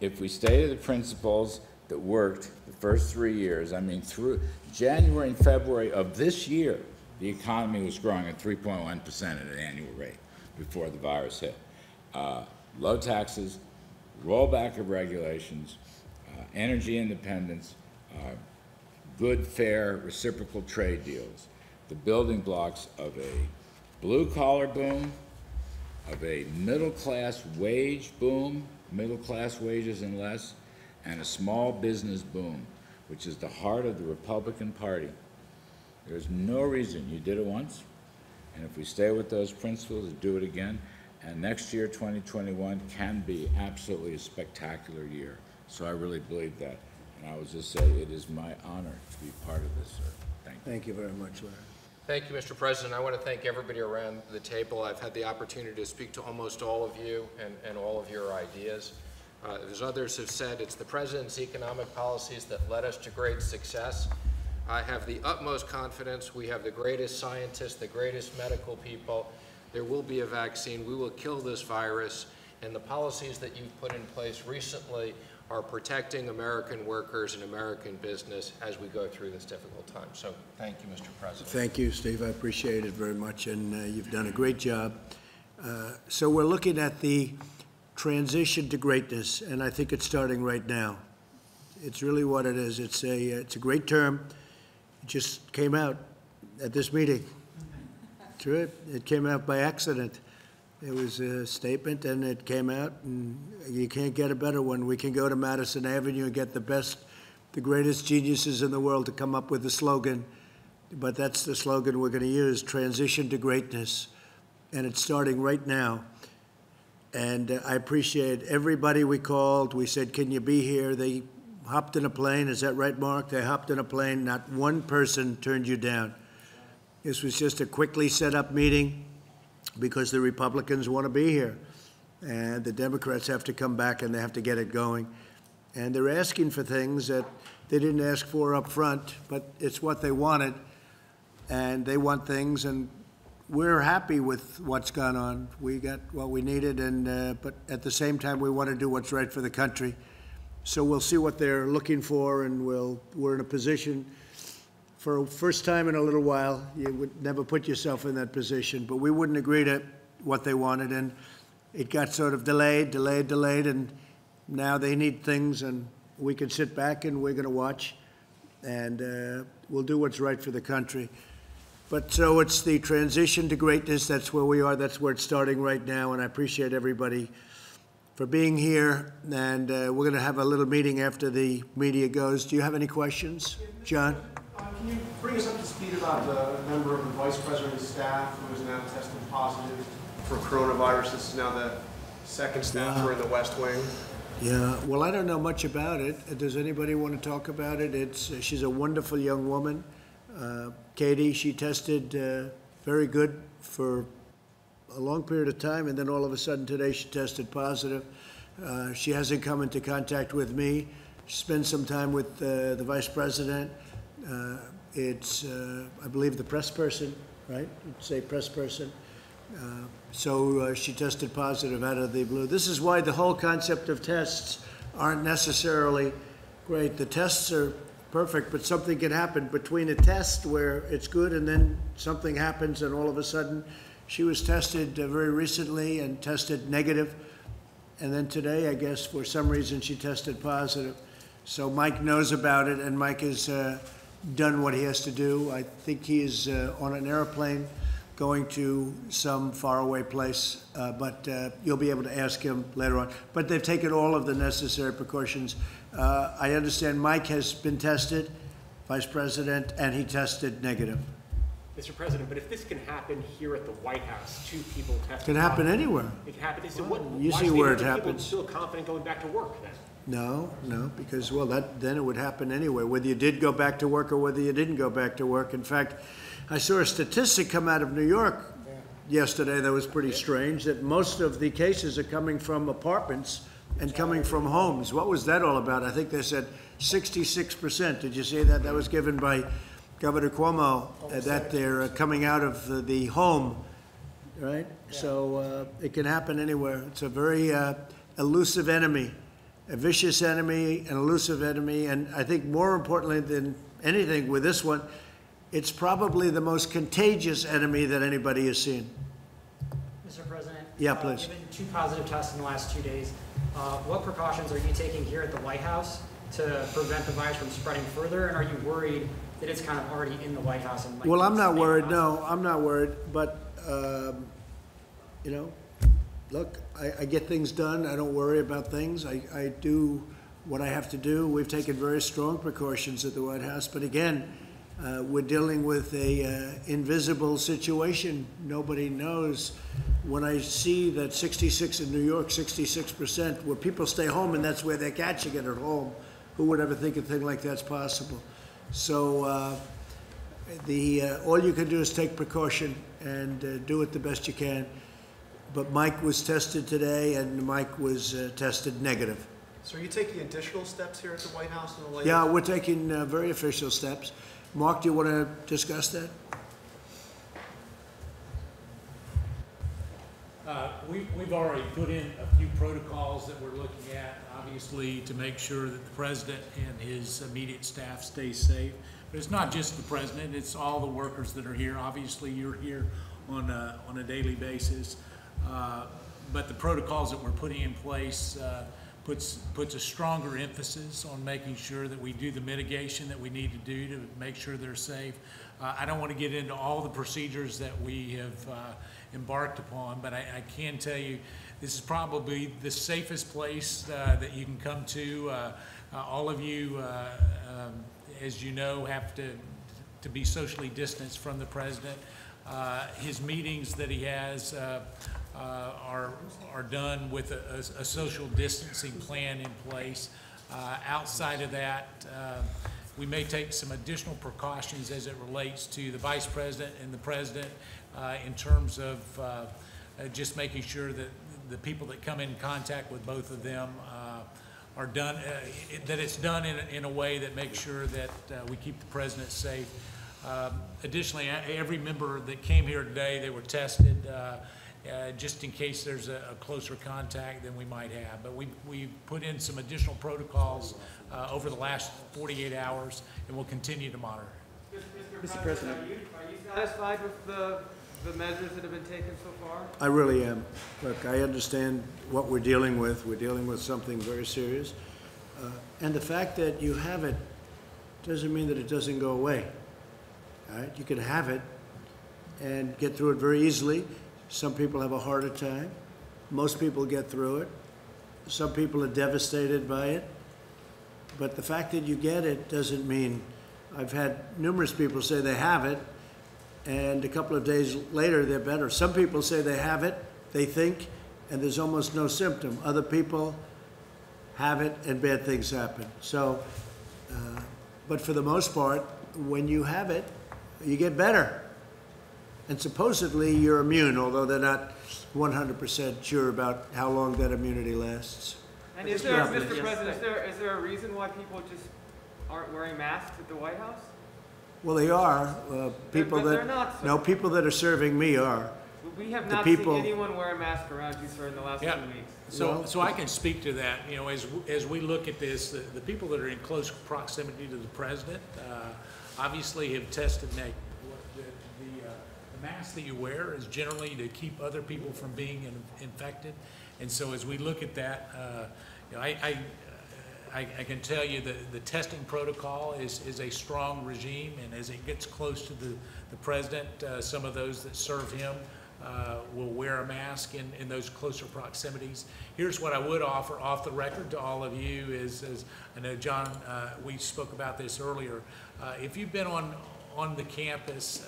If we stay to the principles that worked the first three years, I mean, through January and February of this year, the economy was growing at 3.1% at an annual rate before the virus hit. Uh, low taxes, rollback of regulations, uh, energy independence, uh, good, fair, reciprocal trade deals, the building blocks of a blue-collar boom, of a middle-class wage boom, middle-class wages and less, and a small business boom, which is the heart of the Republican Party. There's no reason, you did it once, and if we stay with those principles do it again, and next year, 2021, can be absolutely a spectacular year. So I really believe that. And I would just say, it is my honor to be part of this, sir. Thank you. Thank you very much, Larry. Thank you, Mr. President. I want to thank everybody around the table. I've had the opportunity to speak to almost all of you and, and all of your ideas. Uh, as others have said, it's the President's economic policies that led us to great success. I have the utmost confidence. We have the greatest scientists, the greatest medical people. There will be a vaccine. We will kill this virus. And the policies that you've put in place recently are protecting American workers and American business as we go through this difficult time. So thank you, Mr. President. Thank you, Steve. I appreciate it very much, and uh, you've done a great job. Uh, So we're looking at the transition to greatness, and I think it's starting right now. It's really what it is. It's a, it's a great term. It just came out at this meeting. True, It came out by accident. It was a statement, and it came out, and you can't get a better one. We can go to Madison Avenue and get the best, the greatest geniuses in the world to come up with a slogan, but that's the slogan we're going to use, transition to greatness. And it's starting right now. And uh, I appreciate everybody we called. We said, can you be here? They hopped in a plane, is that right, Mark? They hopped in a plane, not one person turned you down. This was just a quickly set-up meeting because the Republicans want to be here. And the Democrats have to come back and they have to get it going. And they're asking for things that they didn't ask for up front, but it's what they wanted. And they want things, and we're happy with what's gone on. We got what we needed, and, uh, but at the same time, we want to do what's right for the country. So we'll see what they're looking for, and we'll, we're in a position, for a first time in a little while, you would never put yourself in that position, but we wouldn't agree to what they wanted, and it got sort of delayed, delayed, delayed, and now they need things, and we can sit back and we're going to watch, and uh, we'll do what's right for the country. But so it's the transition to greatness. That's where we are. That's where it's starting right now. And I appreciate everybody for being here. And uh, we're going to have a little meeting after the media goes. Do you have any questions, John? Uh, Can you bring us up to speed about the member of the vice president's staff who is now tested positive for coronavirus? This is now the second staffer in the West Wing. Yeah, well, I don't know much about it. Uh, Does anybody want to talk about it? It's, uh, she's a wonderful young woman. Uh, Katie, she tested uh, very good for a long period of time, and then all of a sudden today she tested positive. Uh, She hasn't come into contact with me. She spent some time with the vice president. Uh, It's, uh, I believe, the press person, right? You'd Say press person. Uh, So uh, she tested positive out of the blue. This is why the whole concept of tests aren't necessarily great. The tests are perfect, but something can happen between a test where it's good and then something happens and all of a sudden, she was tested uh, very recently and tested negative. And then today, I guess, for some reason, she tested positive. So Mike knows about it and Mike is. uh, done what he has to do. I think he is uh, on an airplane going to some faraway place, uh, but uh, you'll be able to ask him later on. But they've taken all of the necessary precautions. Uh, I understand Mike has been tested, Vice President, and he tested negative. Mr. President, but if this can happen here at the White House, two people tested. Can happen anywhere. It can happen, so what? You see where it happens. Feel confident going back to work then? No, no, because, well, that, then it would happen anyway, whether you did go back to work or whether you didn't go back to work. In fact, I saw a statistic come out of New York yesterday that was pretty strange, that most of the cases are coming from apartments and coming from homes. What was that all about? I think they said sixty-six percent. Did you see that? That was given by Governor Cuomo, uh, that they're uh, coming out of the, the home, right? So, uh, it can happen anywhere. It's a very, uh, elusive enemy, a vicious enemy, an elusive enemy, and I think more importantly than anything with this one, it's probably the most contagious enemy that anybody has seen. Mr. President? Yeah, uh, please. Given two positive tests in the last two days, uh, what precautions are you taking here at the White House to prevent the virus from spreading further? And are you worried that it's kind of already in the White House and Well, I'm not worried, out? no, I'm not worried, but, um, you know, look, I, I get things done, I don't worry about things, I, I do what I have to do. We've taken very strong precautions at the White House, but again, uh, we're dealing with a uh, invisible situation. Nobody knows. When I see that 66 in New York, 66 percent, where people stay home and that's where they're catching it at home, who would ever think a thing like that's possible? So uh, the uh, all you can do is take precaution and uh, do it the best you can. But Mike was tested today, and Mike was uh, tested negative. So are you taking additional steps here at the White House in the light? Yeah, we're taking uh, very official steps. Mark, do you want to discuss that? Uh, we, we've already put in a few protocols that we're looking at, obviously, to make sure that the president and his immediate staff stay safe. But it's not just the president, it's all the workers that are here. Obviously, you're here on a, on a daily basis. Uh, But the protocols that we're putting in place, uh, puts, puts a stronger emphasis on making sure that we do the mitigation that we need to do to make sure they're safe. Uh, I don't want to get into all the procedures that we have uh, embarked upon, but I, I can tell you, this is probably the safest place uh, that you can come to. Uh, All of you, um, as you know, have to, to be socially distanced from the president. His meetings that he has uh, are, are done with a, a- a social distancing plan in place. Uh, Outside of that, uh, we may take some additional precautions as it relates to the vice president and the president uh, in terms of uh, uh, just making sure that the people that come in contact with both of them are done, that it's done in, a- in a way that makes sure that we keep the president safe. Um, Additionally, every member that came here today, they were tested, uh, just in case there's a a closer contact than we might have. But we, we put in some additional protocols uh, over the last 48 hours, and we'll continue to monitor. Mr. President, are you, are you satisfied with the, the measures that have been taken so far? I really am. Look, I understand what we're dealing with. We're dealing with something very serious. Uh, And the fact that you have it doesn't mean that it doesn't go away. All right? You can have it and get through it very easily. Some people have a harder time. Most people get through it. Some people are devastated by it. But the fact that you get it doesn't mean, I've had numerous people say they have it, and a couple of days later, they're better. Some people say they have it, they think, and there's almost no symptom. Other people have it, and bad things happen. So, uh, but for the most part, when you have it, you get better. And supposedly, you're immune, although they're not 100% sure about how long that immunity lasts. And is there, Mr. President, is there, is there a reason why people just aren't wearing masks at the White House? Well, they are. Uh, people but that, not, sir. no, people that are serving me are. We have The not seen anyone wear a mask around you, sir, in the last Yeah. two weeks. So, so I can speak to that, you know, as, as we look at this, the, the people that are in close proximity to the president, uh, obviously have tested negative. What The, the, uh, the mask that you wear is generally to keep other people from being in- infected. And so as we look at that, uh, you know, I, I, I, I can tell you that the testing protocol is, is a strong regime, and as it gets close to the, the president, uh, some of those that serve him uh, will wear a mask in, in those closer proximities. Here's what I would offer off the record to all of you is, is I know, John, uh, we spoke about this earlier. Uh, if you've been on, on the campus,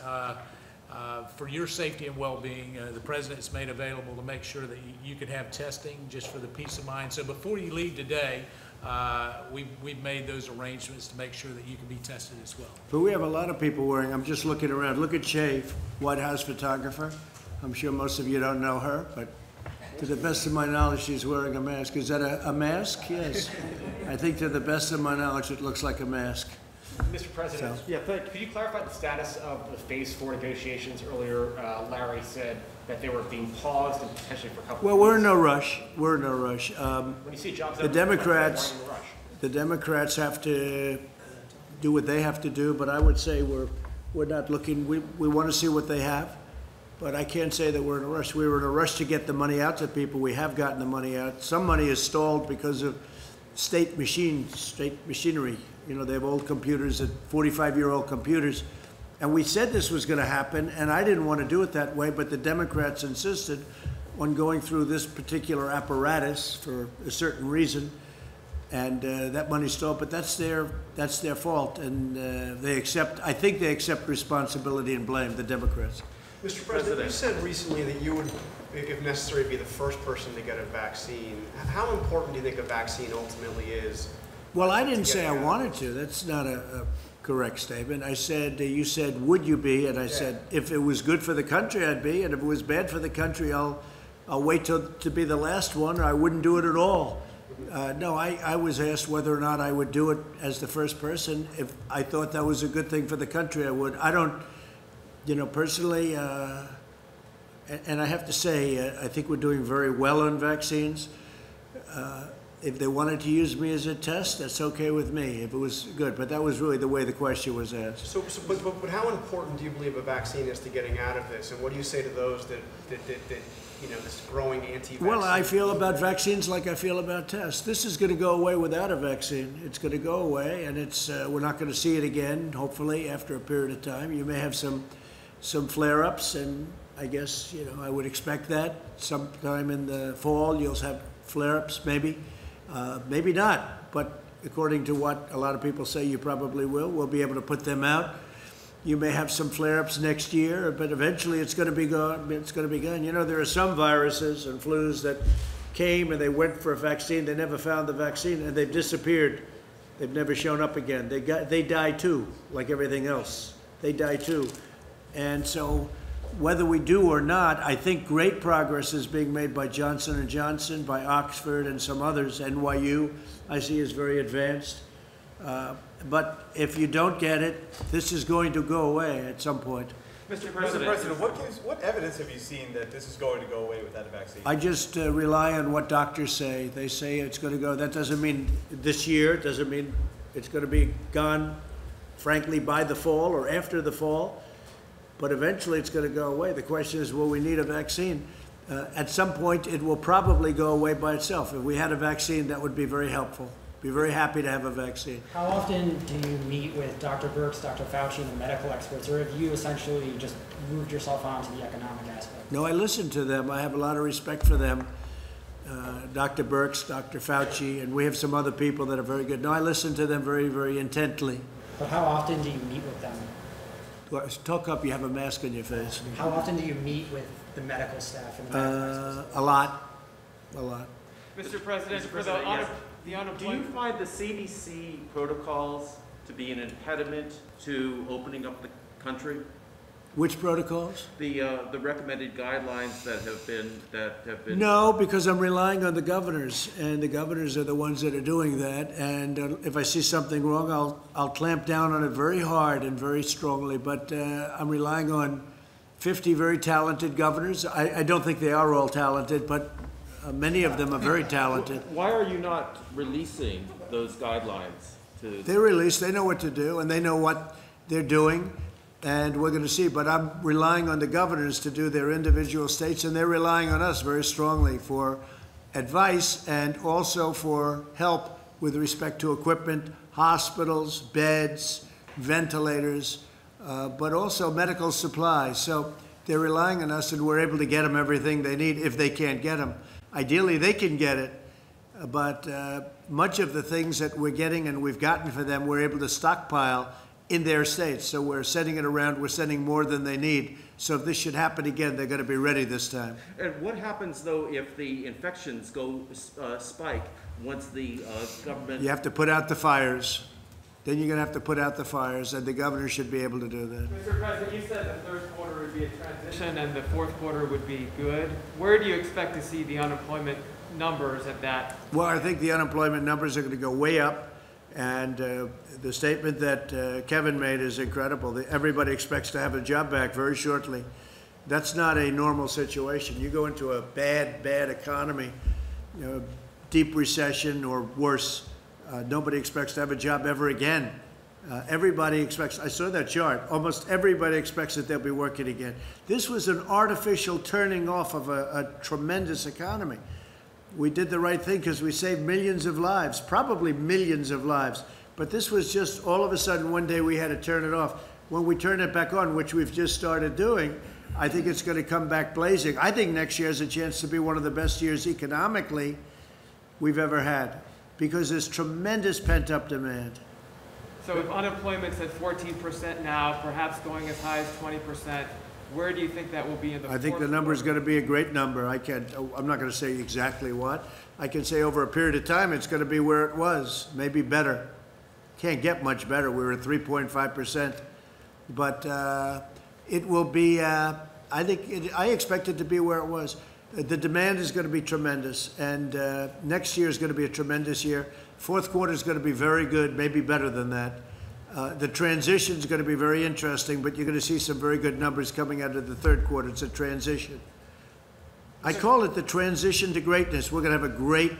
uh, for your safety and well-being, uh, the president's made available to make sure that you, you can have testing just for the peace of mind. So before you leave today, uh, we've, we've made those arrangements to make sure that you can be tested as well. But we have a lot of people wearing, I'm just looking around, look at Chafe, White House photographer. I'm sure most of you don't know her, but to the best of my knowledge, she's wearing a mask. Is that a, a mask? Yes. I think to the best of my knowledge, it looks like a mask. Mr. President, So- yeah, but could you clarify the status of the Phase Four negotiations? Earlier, uh, Larry said that they were being paused and potentially for a couple of Well, we're in weeks. no rush. We're in no rush. Um, When you see jobs The Democrats, why are you in a rush? the Democrats have to do what they have to do, but I would say we're, we're not looking, we, we want to see what they have. But I can't say that we're in a rush. We were in a rush to get the money out to people. We have gotten the money out. Some money is stalled because of state machines, state machinery. You know, they have old computers, forty-five-year-old computers. And we said this was gonna happen, and I didn't want to do it that way, but the Democrats insisted on going through this particular apparatus for a certain reason. And uh, that money's stalled, but that's their, that's their fault, and uh, they accept, I think they accept responsibility and blame, the Democrats. Mr. President, you said recently that you would, if necessary, be the first person to get a vaccine. How important do you think a vaccine ultimately is? Well, I didn't say I wanted to. That's not a, a correct statement. I said, uh, you said, would you be? And I said, if it was good for the country, I'd be. And if it was bad for the country, I'll, I'll wait till, to be the last one, or I wouldn't do it at all. Uh, no, I, I was asked whether or not I would do it as the first person. If I thought that was a good thing for the country, I would. I don't, you know, personally, uh, and, and I have to say, uh, I think we're doing very well on vaccines. If they wanted to use me as a test, that's okay with me, if it was good. But that was really the way the question was asked. So, so but, but, but how important do you believe a vaccine is to getting out of this? And what do you say to those that, that, that, that you know, this growing anti-vaccine? Well, I feel about vaccines like I feel about tests. This is going to go away without a vaccine. It's going to go away, and it's uh, we're not going to see it again. Hopefully, after a period of time, you may have some some flare-ups, and I guess you know I would expect that sometime in the fall you'll have flare-ups, maybe, uh, maybe not. But according to what a lot of people say, you probably will. We'll be able to put them out. You may have some flare-ups next year, but eventually it's going to be gone. It's going to be gone. You know, there are some viruses and flus that came and they went for a vaccine, they never found the vaccine, and they've disappeared. They've never shown up again. They got, they die too, like everything else. They die too. And so, whether we do or not, I think great progress is being made by Johnson and Johnson, by Oxford and some others. NYU, I see is very advanced. Uh, but if you don't get it, this is going to go away at some point. Mr. President, what gives, what evidence have you seen that this is going to go away without a vaccine? I just uh, rely on what doctors say. They say it's going to go. That doesn't mean this year. It doesn't mean it's going to be gone, frankly, by the fall or after the fall. But eventually, it's going to go away. The question is, will we need a vaccine? Uh, at some point, it will probably go away by itself. If we had a vaccine, that would be very helpful. Be very happy to have a vaccine. How often do you meet with Dr. Birx, Dr. Fauci, and the medical experts, or have you essentially just moved yourself on to the economic aspect? No, I listen to them. I have a lot of respect for them. Uh, Dr. Birx, Dr. Fauci, and we have some other people that are very good. No, I listen to them very, very intently. But how often do you meet with them? Well, Talk up, you have a mask on your face. How often do you meet with the medical staff and the medical Uh, a lot, a lot. Mr. President, for the President, un- yes. the Do you unemployment. find the CDC protocols to be an impediment to opening up the country? Which protocols? The, uh, the recommended guidelines that have been, that have been. No, because I'm relying on the governors, and the governors are the ones that are doing that. And uh, if I see something wrong, I'll, I'll clamp down on it very hard and very strongly. But uh, I'm relying on 50 very talented governors. I, I don't think they are all talented, but uh, many of them are very talented. Why are you not releasing those guidelines to? They're released, they know what to do, and they know what they're doing, and we're gonna see. But I'm relying on the governors to do their individual states, and they're relying on us very strongly for advice and also for help with respect to equipment, hospitals, beds, ventilators, uh, but also medical supplies. So they're relying on us, and we're able to get them everything they need if they can't get them. Ideally, they can get it, but uh, much of the things that we're getting and we've gotten for them, we're able to stockpile in their states. So we're sending it around, we're sending more than they need. So if this should happen again, they're going to be ready this time. And what happens though if the infections go, uh, spike once the, uh, government? You have to put out the fires. Then you're going to have to put out the fires, and the governor should be able to do that. Mr. President, you said the third quarter would be a transition and the fourth quarter would be good. Where do you expect to see the unemployment numbers at that? Well, I think the unemployment numbers are going to go way up, and uh, the statement that uh, Kevin made is incredible. The- Everybody expects to have a job back very shortly. That's not a normal situation. You go into a bad, bad economy, you know, deep recession or worse, uh, nobody expects to have a job ever again. Uh, Everybody expects, I saw that chart, almost everybody expects that they'll be working again. This was an artificial turning off of a a tremendous economy we did the right thing because we saved millions of lives, probably millions of lives. But this was just all of a sudden one day we had to turn it off. When we turn it back on, which we've just started doing, I think it's going to come back blazing. I think next year has a chance to be one of the best years economically we've ever had because there's tremendous pent up demand. So if unemployment's at fourteen percent now, perhaps going as high as twenty percent, where do you think that will be in the I think the number is going to be a great number. I can't, I'm not going to say exactly what. I can say over a period of time, it's going to be where it was, maybe better. Can't get much better. We were at 3.5%. But uh, it will be, uh, I think, it- I expect it to be where it was. The demand is going to be tremendous, and uh, next year is going to be a tremendous year. Fourth quarter is going to be very good, maybe better than that. Uh, The transition is going to be very interesting, but you're going to see some very good numbers coming out of the third quarter. It's a transition. I call it the transition to greatness. We're going to have a great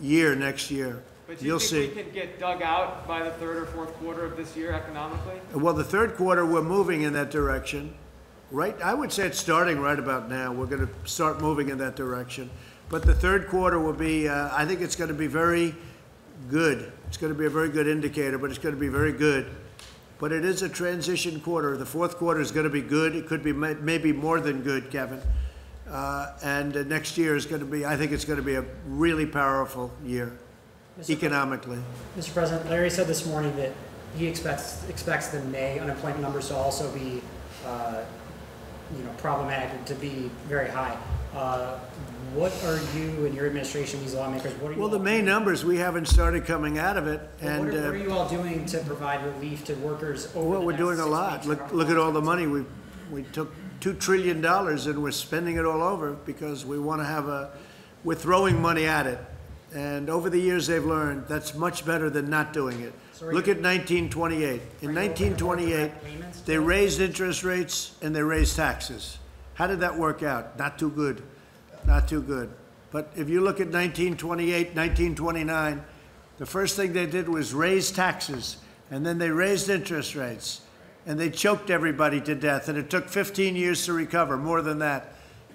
year next year. But do you You'll think see. we can get dug out by the third or fourth quarter of this year economically? Well, the third quarter, we're moving in that direction. Right, I would say it's starting right about now. We're going to start moving in that direction. But the third quarter will be, uh, I think it's going to be very good. It's going to be a very good indicator, but it's going to be very good. But it is a transition quarter. The fourth quarter is going to be good. It could be may- maybe more than good, Kevin. Uh, And uh, next year is going to be, I think it's going to be a really powerful year Mr. economically. Mr. President, Larry said this morning that he expects, expects the May unemployment numbers to also be, uh, you know, problematic, to be very high. Uh, what are you and your administration, these lawmakers, what are you Well, the main doing- numbers, we haven't started coming out of it, What and. are, what uh, are you all doing to provide relief to workers over Well, we're doing a lot. Look, look at all the money. We, we took two trillion dollars and we're spending it all over because we want to have a, we're throwing money at it. And over the years, they've learned that's much better than not doing it. So are Look you- at nineteen twenty-eight. In nineteen twenty-eight, payments they raised interest rates and they raised taxes. How did that work out? Not too good. Not too good. But if you look at 1928, 1929, the first thing they did was raise taxes, and then they raised interest rates, and they choked everybody to death, and it took 15 years to recover, more than that.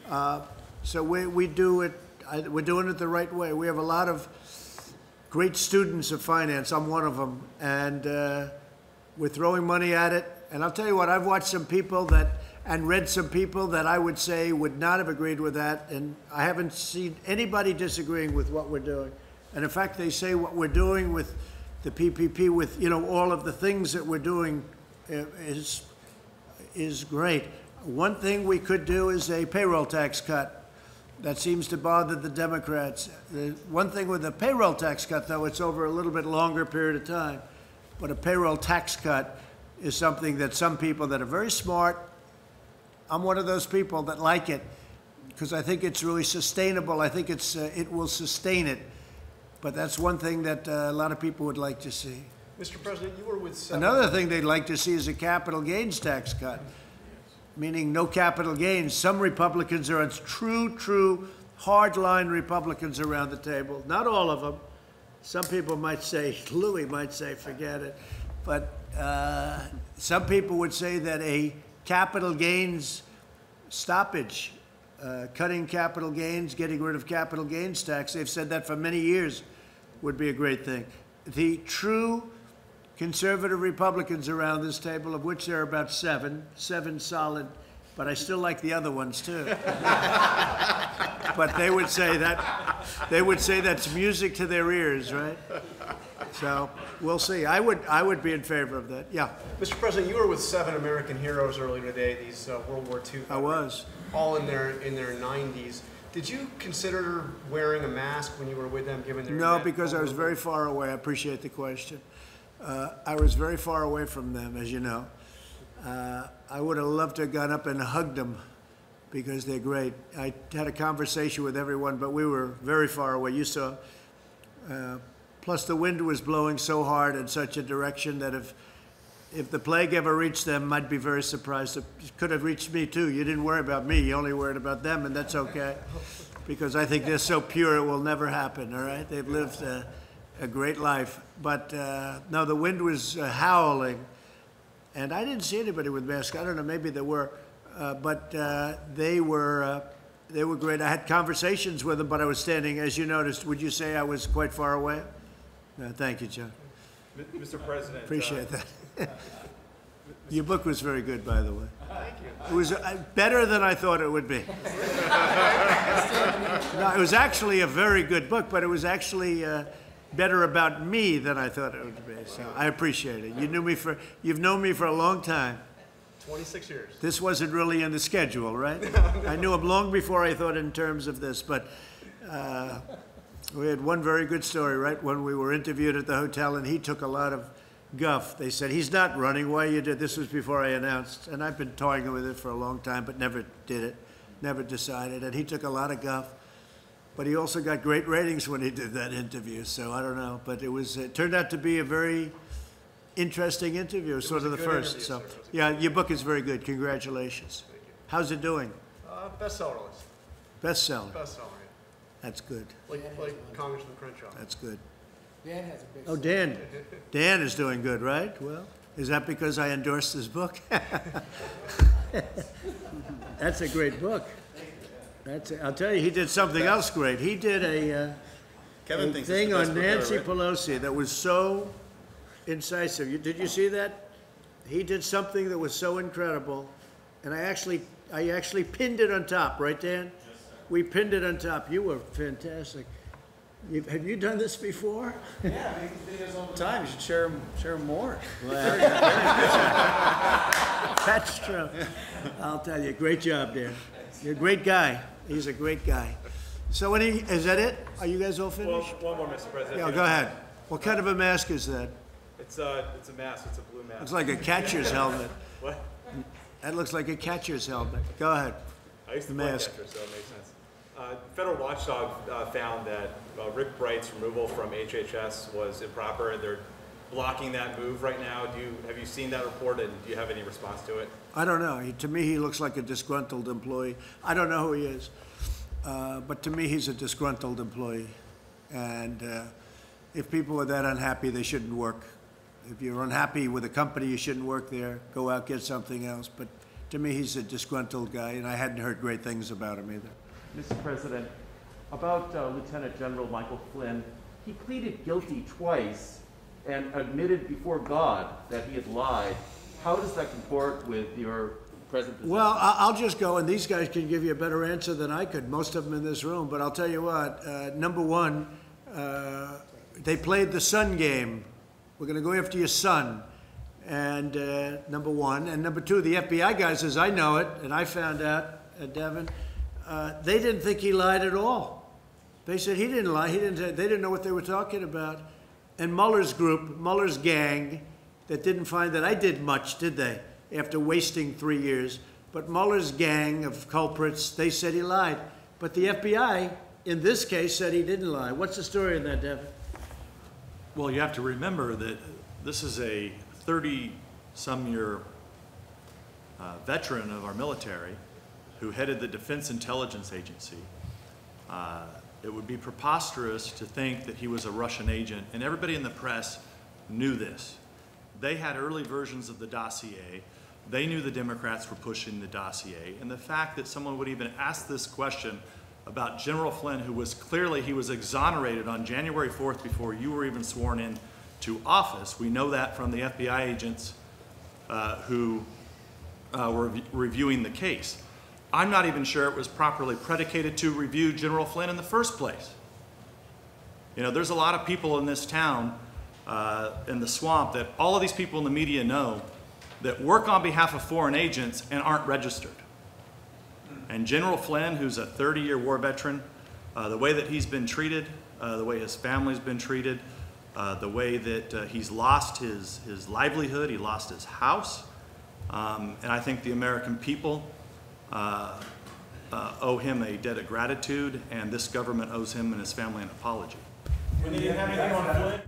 Uh, So we, we do it, I- we're doing it the right way. We have a lot of great students of finance, I'm one of them, and uh, we're throwing money at it. And I'll tell you what, I've watched some people that, and read some people that I would say would not have agreed with that, and I haven't seen anybody disagreeing with what we're doing. And in fact, they say what we're doing with the PPP, with, you know, all of the things that we're doing uh, is, is great. One thing we could do is a payroll tax cut. That seems to bother the Democrats. The one thing with a payroll tax cut, though, it's over a little bit longer period of time. But a payroll tax cut is something that some people that are very smart, I'm one of those people that like it because I think it's really sustainable. I think it's, uh, it will sustain it. But that's one thing that uh, a lot of people would like to see. Mr. President, you were with seven. Another thing they'd like to see is a capital gains tax cut, meaning no capital gains. Some Republicans are true, true, hardline Republicans around the table. Not all of them. Some people might say, Louis might say, forget it. But uh, some people would say that a capital gains stoppage, uh, cutting capital gains, getting rid of capital gains tax, they've said that for many years would be a great thing. The true conservative Republicans around this table, of which there are about seven, seven solid, but I still like the other ones too. But they would say that, they would say that's music to their ears, right? So, we'll see. I would, I would be in favor of that, yeah. Mr. President, you were with seven American heroes earlier today, these uh, World War II. I was. All in their, in their 90s. Did you consider wearing a mask when you were with them, given their... No, because I was very far away. I appreciate the question. Uh, I was very far away from them, as you know. Uh, I would have loved to have gone up and hugged them because they're great. I had a conversation with everyone, but we were very far away. You saw. Uh, plus, the wind was blowing so hard in such a direction that if if the plague ever reached them, I'd be very surprised. It could have reached me too. You didn't worry about me. You only worried about them, and that's okay, because I think they're so pure it will never happen. All right, they've lived a, great life. But uh, no, the wind was uh, howling, and I didn't see anybody with masks. I don't know, maybe there were, uh, but uh, they were. Uh, they were great. I had conversations with them, but I was standing, as you noticed. Would you say I was quite far away? No, thank you, John. Mr. President. uh, Appreciate that. Your book was very good, by the way. Thank you. It was uh, better than I thought it would be. No, it was actually a very good book, but it was actually uh, better about me than I thought it would be. So I appreciate it. You knew me for, you've known me for a long time. 26 years. This wasn't really in the schedule, right? I knew him long before I thought in terms of this, but uh, we had one very good story, right? When we were interviewed at the hotel, and he took a lot of guff. They said, he's not running, why you did, this was before I announced, and I've been toying with it for a long time, but never did it, never decided, and he took a lot of guff. But he also got great ratings when he did that interview, so I don't know, but it was, it turned out to be a very interesting interview, it sort of the first, so. sir. It was Yeah, your book is very good, congratulations. How's it doing? Uh, bestseller list. Bestseller, Bestseller, that's good. Like, like Congressman Crenshaw. that's good. Dan has a big. Oh, Dan, Dan is doing good, right? Well, is that because I endorsed his book? That's a great book. That's, I'll tell you, he did something else great. He did a, uh, Kevin a thinks it's thing the best on book ever Nancy written. Pelosi that was so incisive. You- Did you see that? He did something that was so incredible, and I actually, I actually pinned it on top, right, Dan? We pinned it on top. You were fantastic. You've- Have you done this before? Yeah, I make videos all the time. You should share them, share 'em more. That's true. I'll tell you, great job, Dan. You're a great guy. He's a great guy. So any, is that it? Are you guys all Well, finished? one more, Mr. President. Yeah, go ahead. What kind of a mask is that? It's a, it's a mask, it's a blue mask. Looks like a catcher's helmet. What? That looks like a catcher's helmet. Go ahead. I used to The play mask. catcher, so it makes sense. Uh, Federal watchdog uh, found that uh, Rick Bright's removal from HHS was improper. They're blocking that move right now. Do you, have you seen that report and do you have any response to it? I don't know. He, to me, he looks like a disgruntled employee. I don't know who he is, uh, but to me, he's a disgruntled employee. And uh, if people are that unhappy, they shouldn't work. If you're unhappy with a company, you shouldn't work there. Go out, get something else. But to me, he's a disgruntled guy, and I hadn't heard great things about him either. Mr. President, about uh, Lieutenant General Michael Flynn, he pleaded guilty twice and admitted before God that he had lied. How does that comport with your present position? Well, I'll just go, and these guys can give you a better answer than I could, most of them in this room, but I'll tell you what, uh, number one, uh, they played the son game. We're gonna go after your son, and, uh, number one, and number two, the FBI guys, as I know it, and I found out, uh, Devin, uh, they didn't think he lied at all. They said he didn't lie, he didn't, they didn't know what they were talking about. And Mueller's group, Mueller's gang, that didn't find that I did much, did they? After wasting three years. But Mueller's gang of culprits, they said he lied. But the FBI, in this case, said he didn't lie. What's the story in that, Devin? Well, you have to remember that this is a 30-some-year uh, veteran of our military who headed the Defense Intelligence Agency. Uh, It would be preposterous to think that he was a Russian agent, and everybody in the press knew this. They had early versions of the dossier. They knew the Democrats were pushing the dossier, and the fact that someone would even ask this question about General Flynn, who was clearly, he was exonerated on January 4th before you were even sworn in to office. We know that from the FBI agents uh, who uh, were rev- reviewing the case. I'm not even sure it was properly predicated to review General Flynn in the first place. You know, there's a lot of people in this town, uh, in the swamp, that all of these people in the media know that work on behalf of foreign agents and aren't registered. And General Flynn, who's a 30-year war veteran, uh, the way that he's been treated, uh, the way his family's been treated, uh, the way that uh, he's lost his, his livelihood, he lost his house, um, and I think the American people uh, uh, owe him a debt of gratitude, and this government owes him and his family an apology.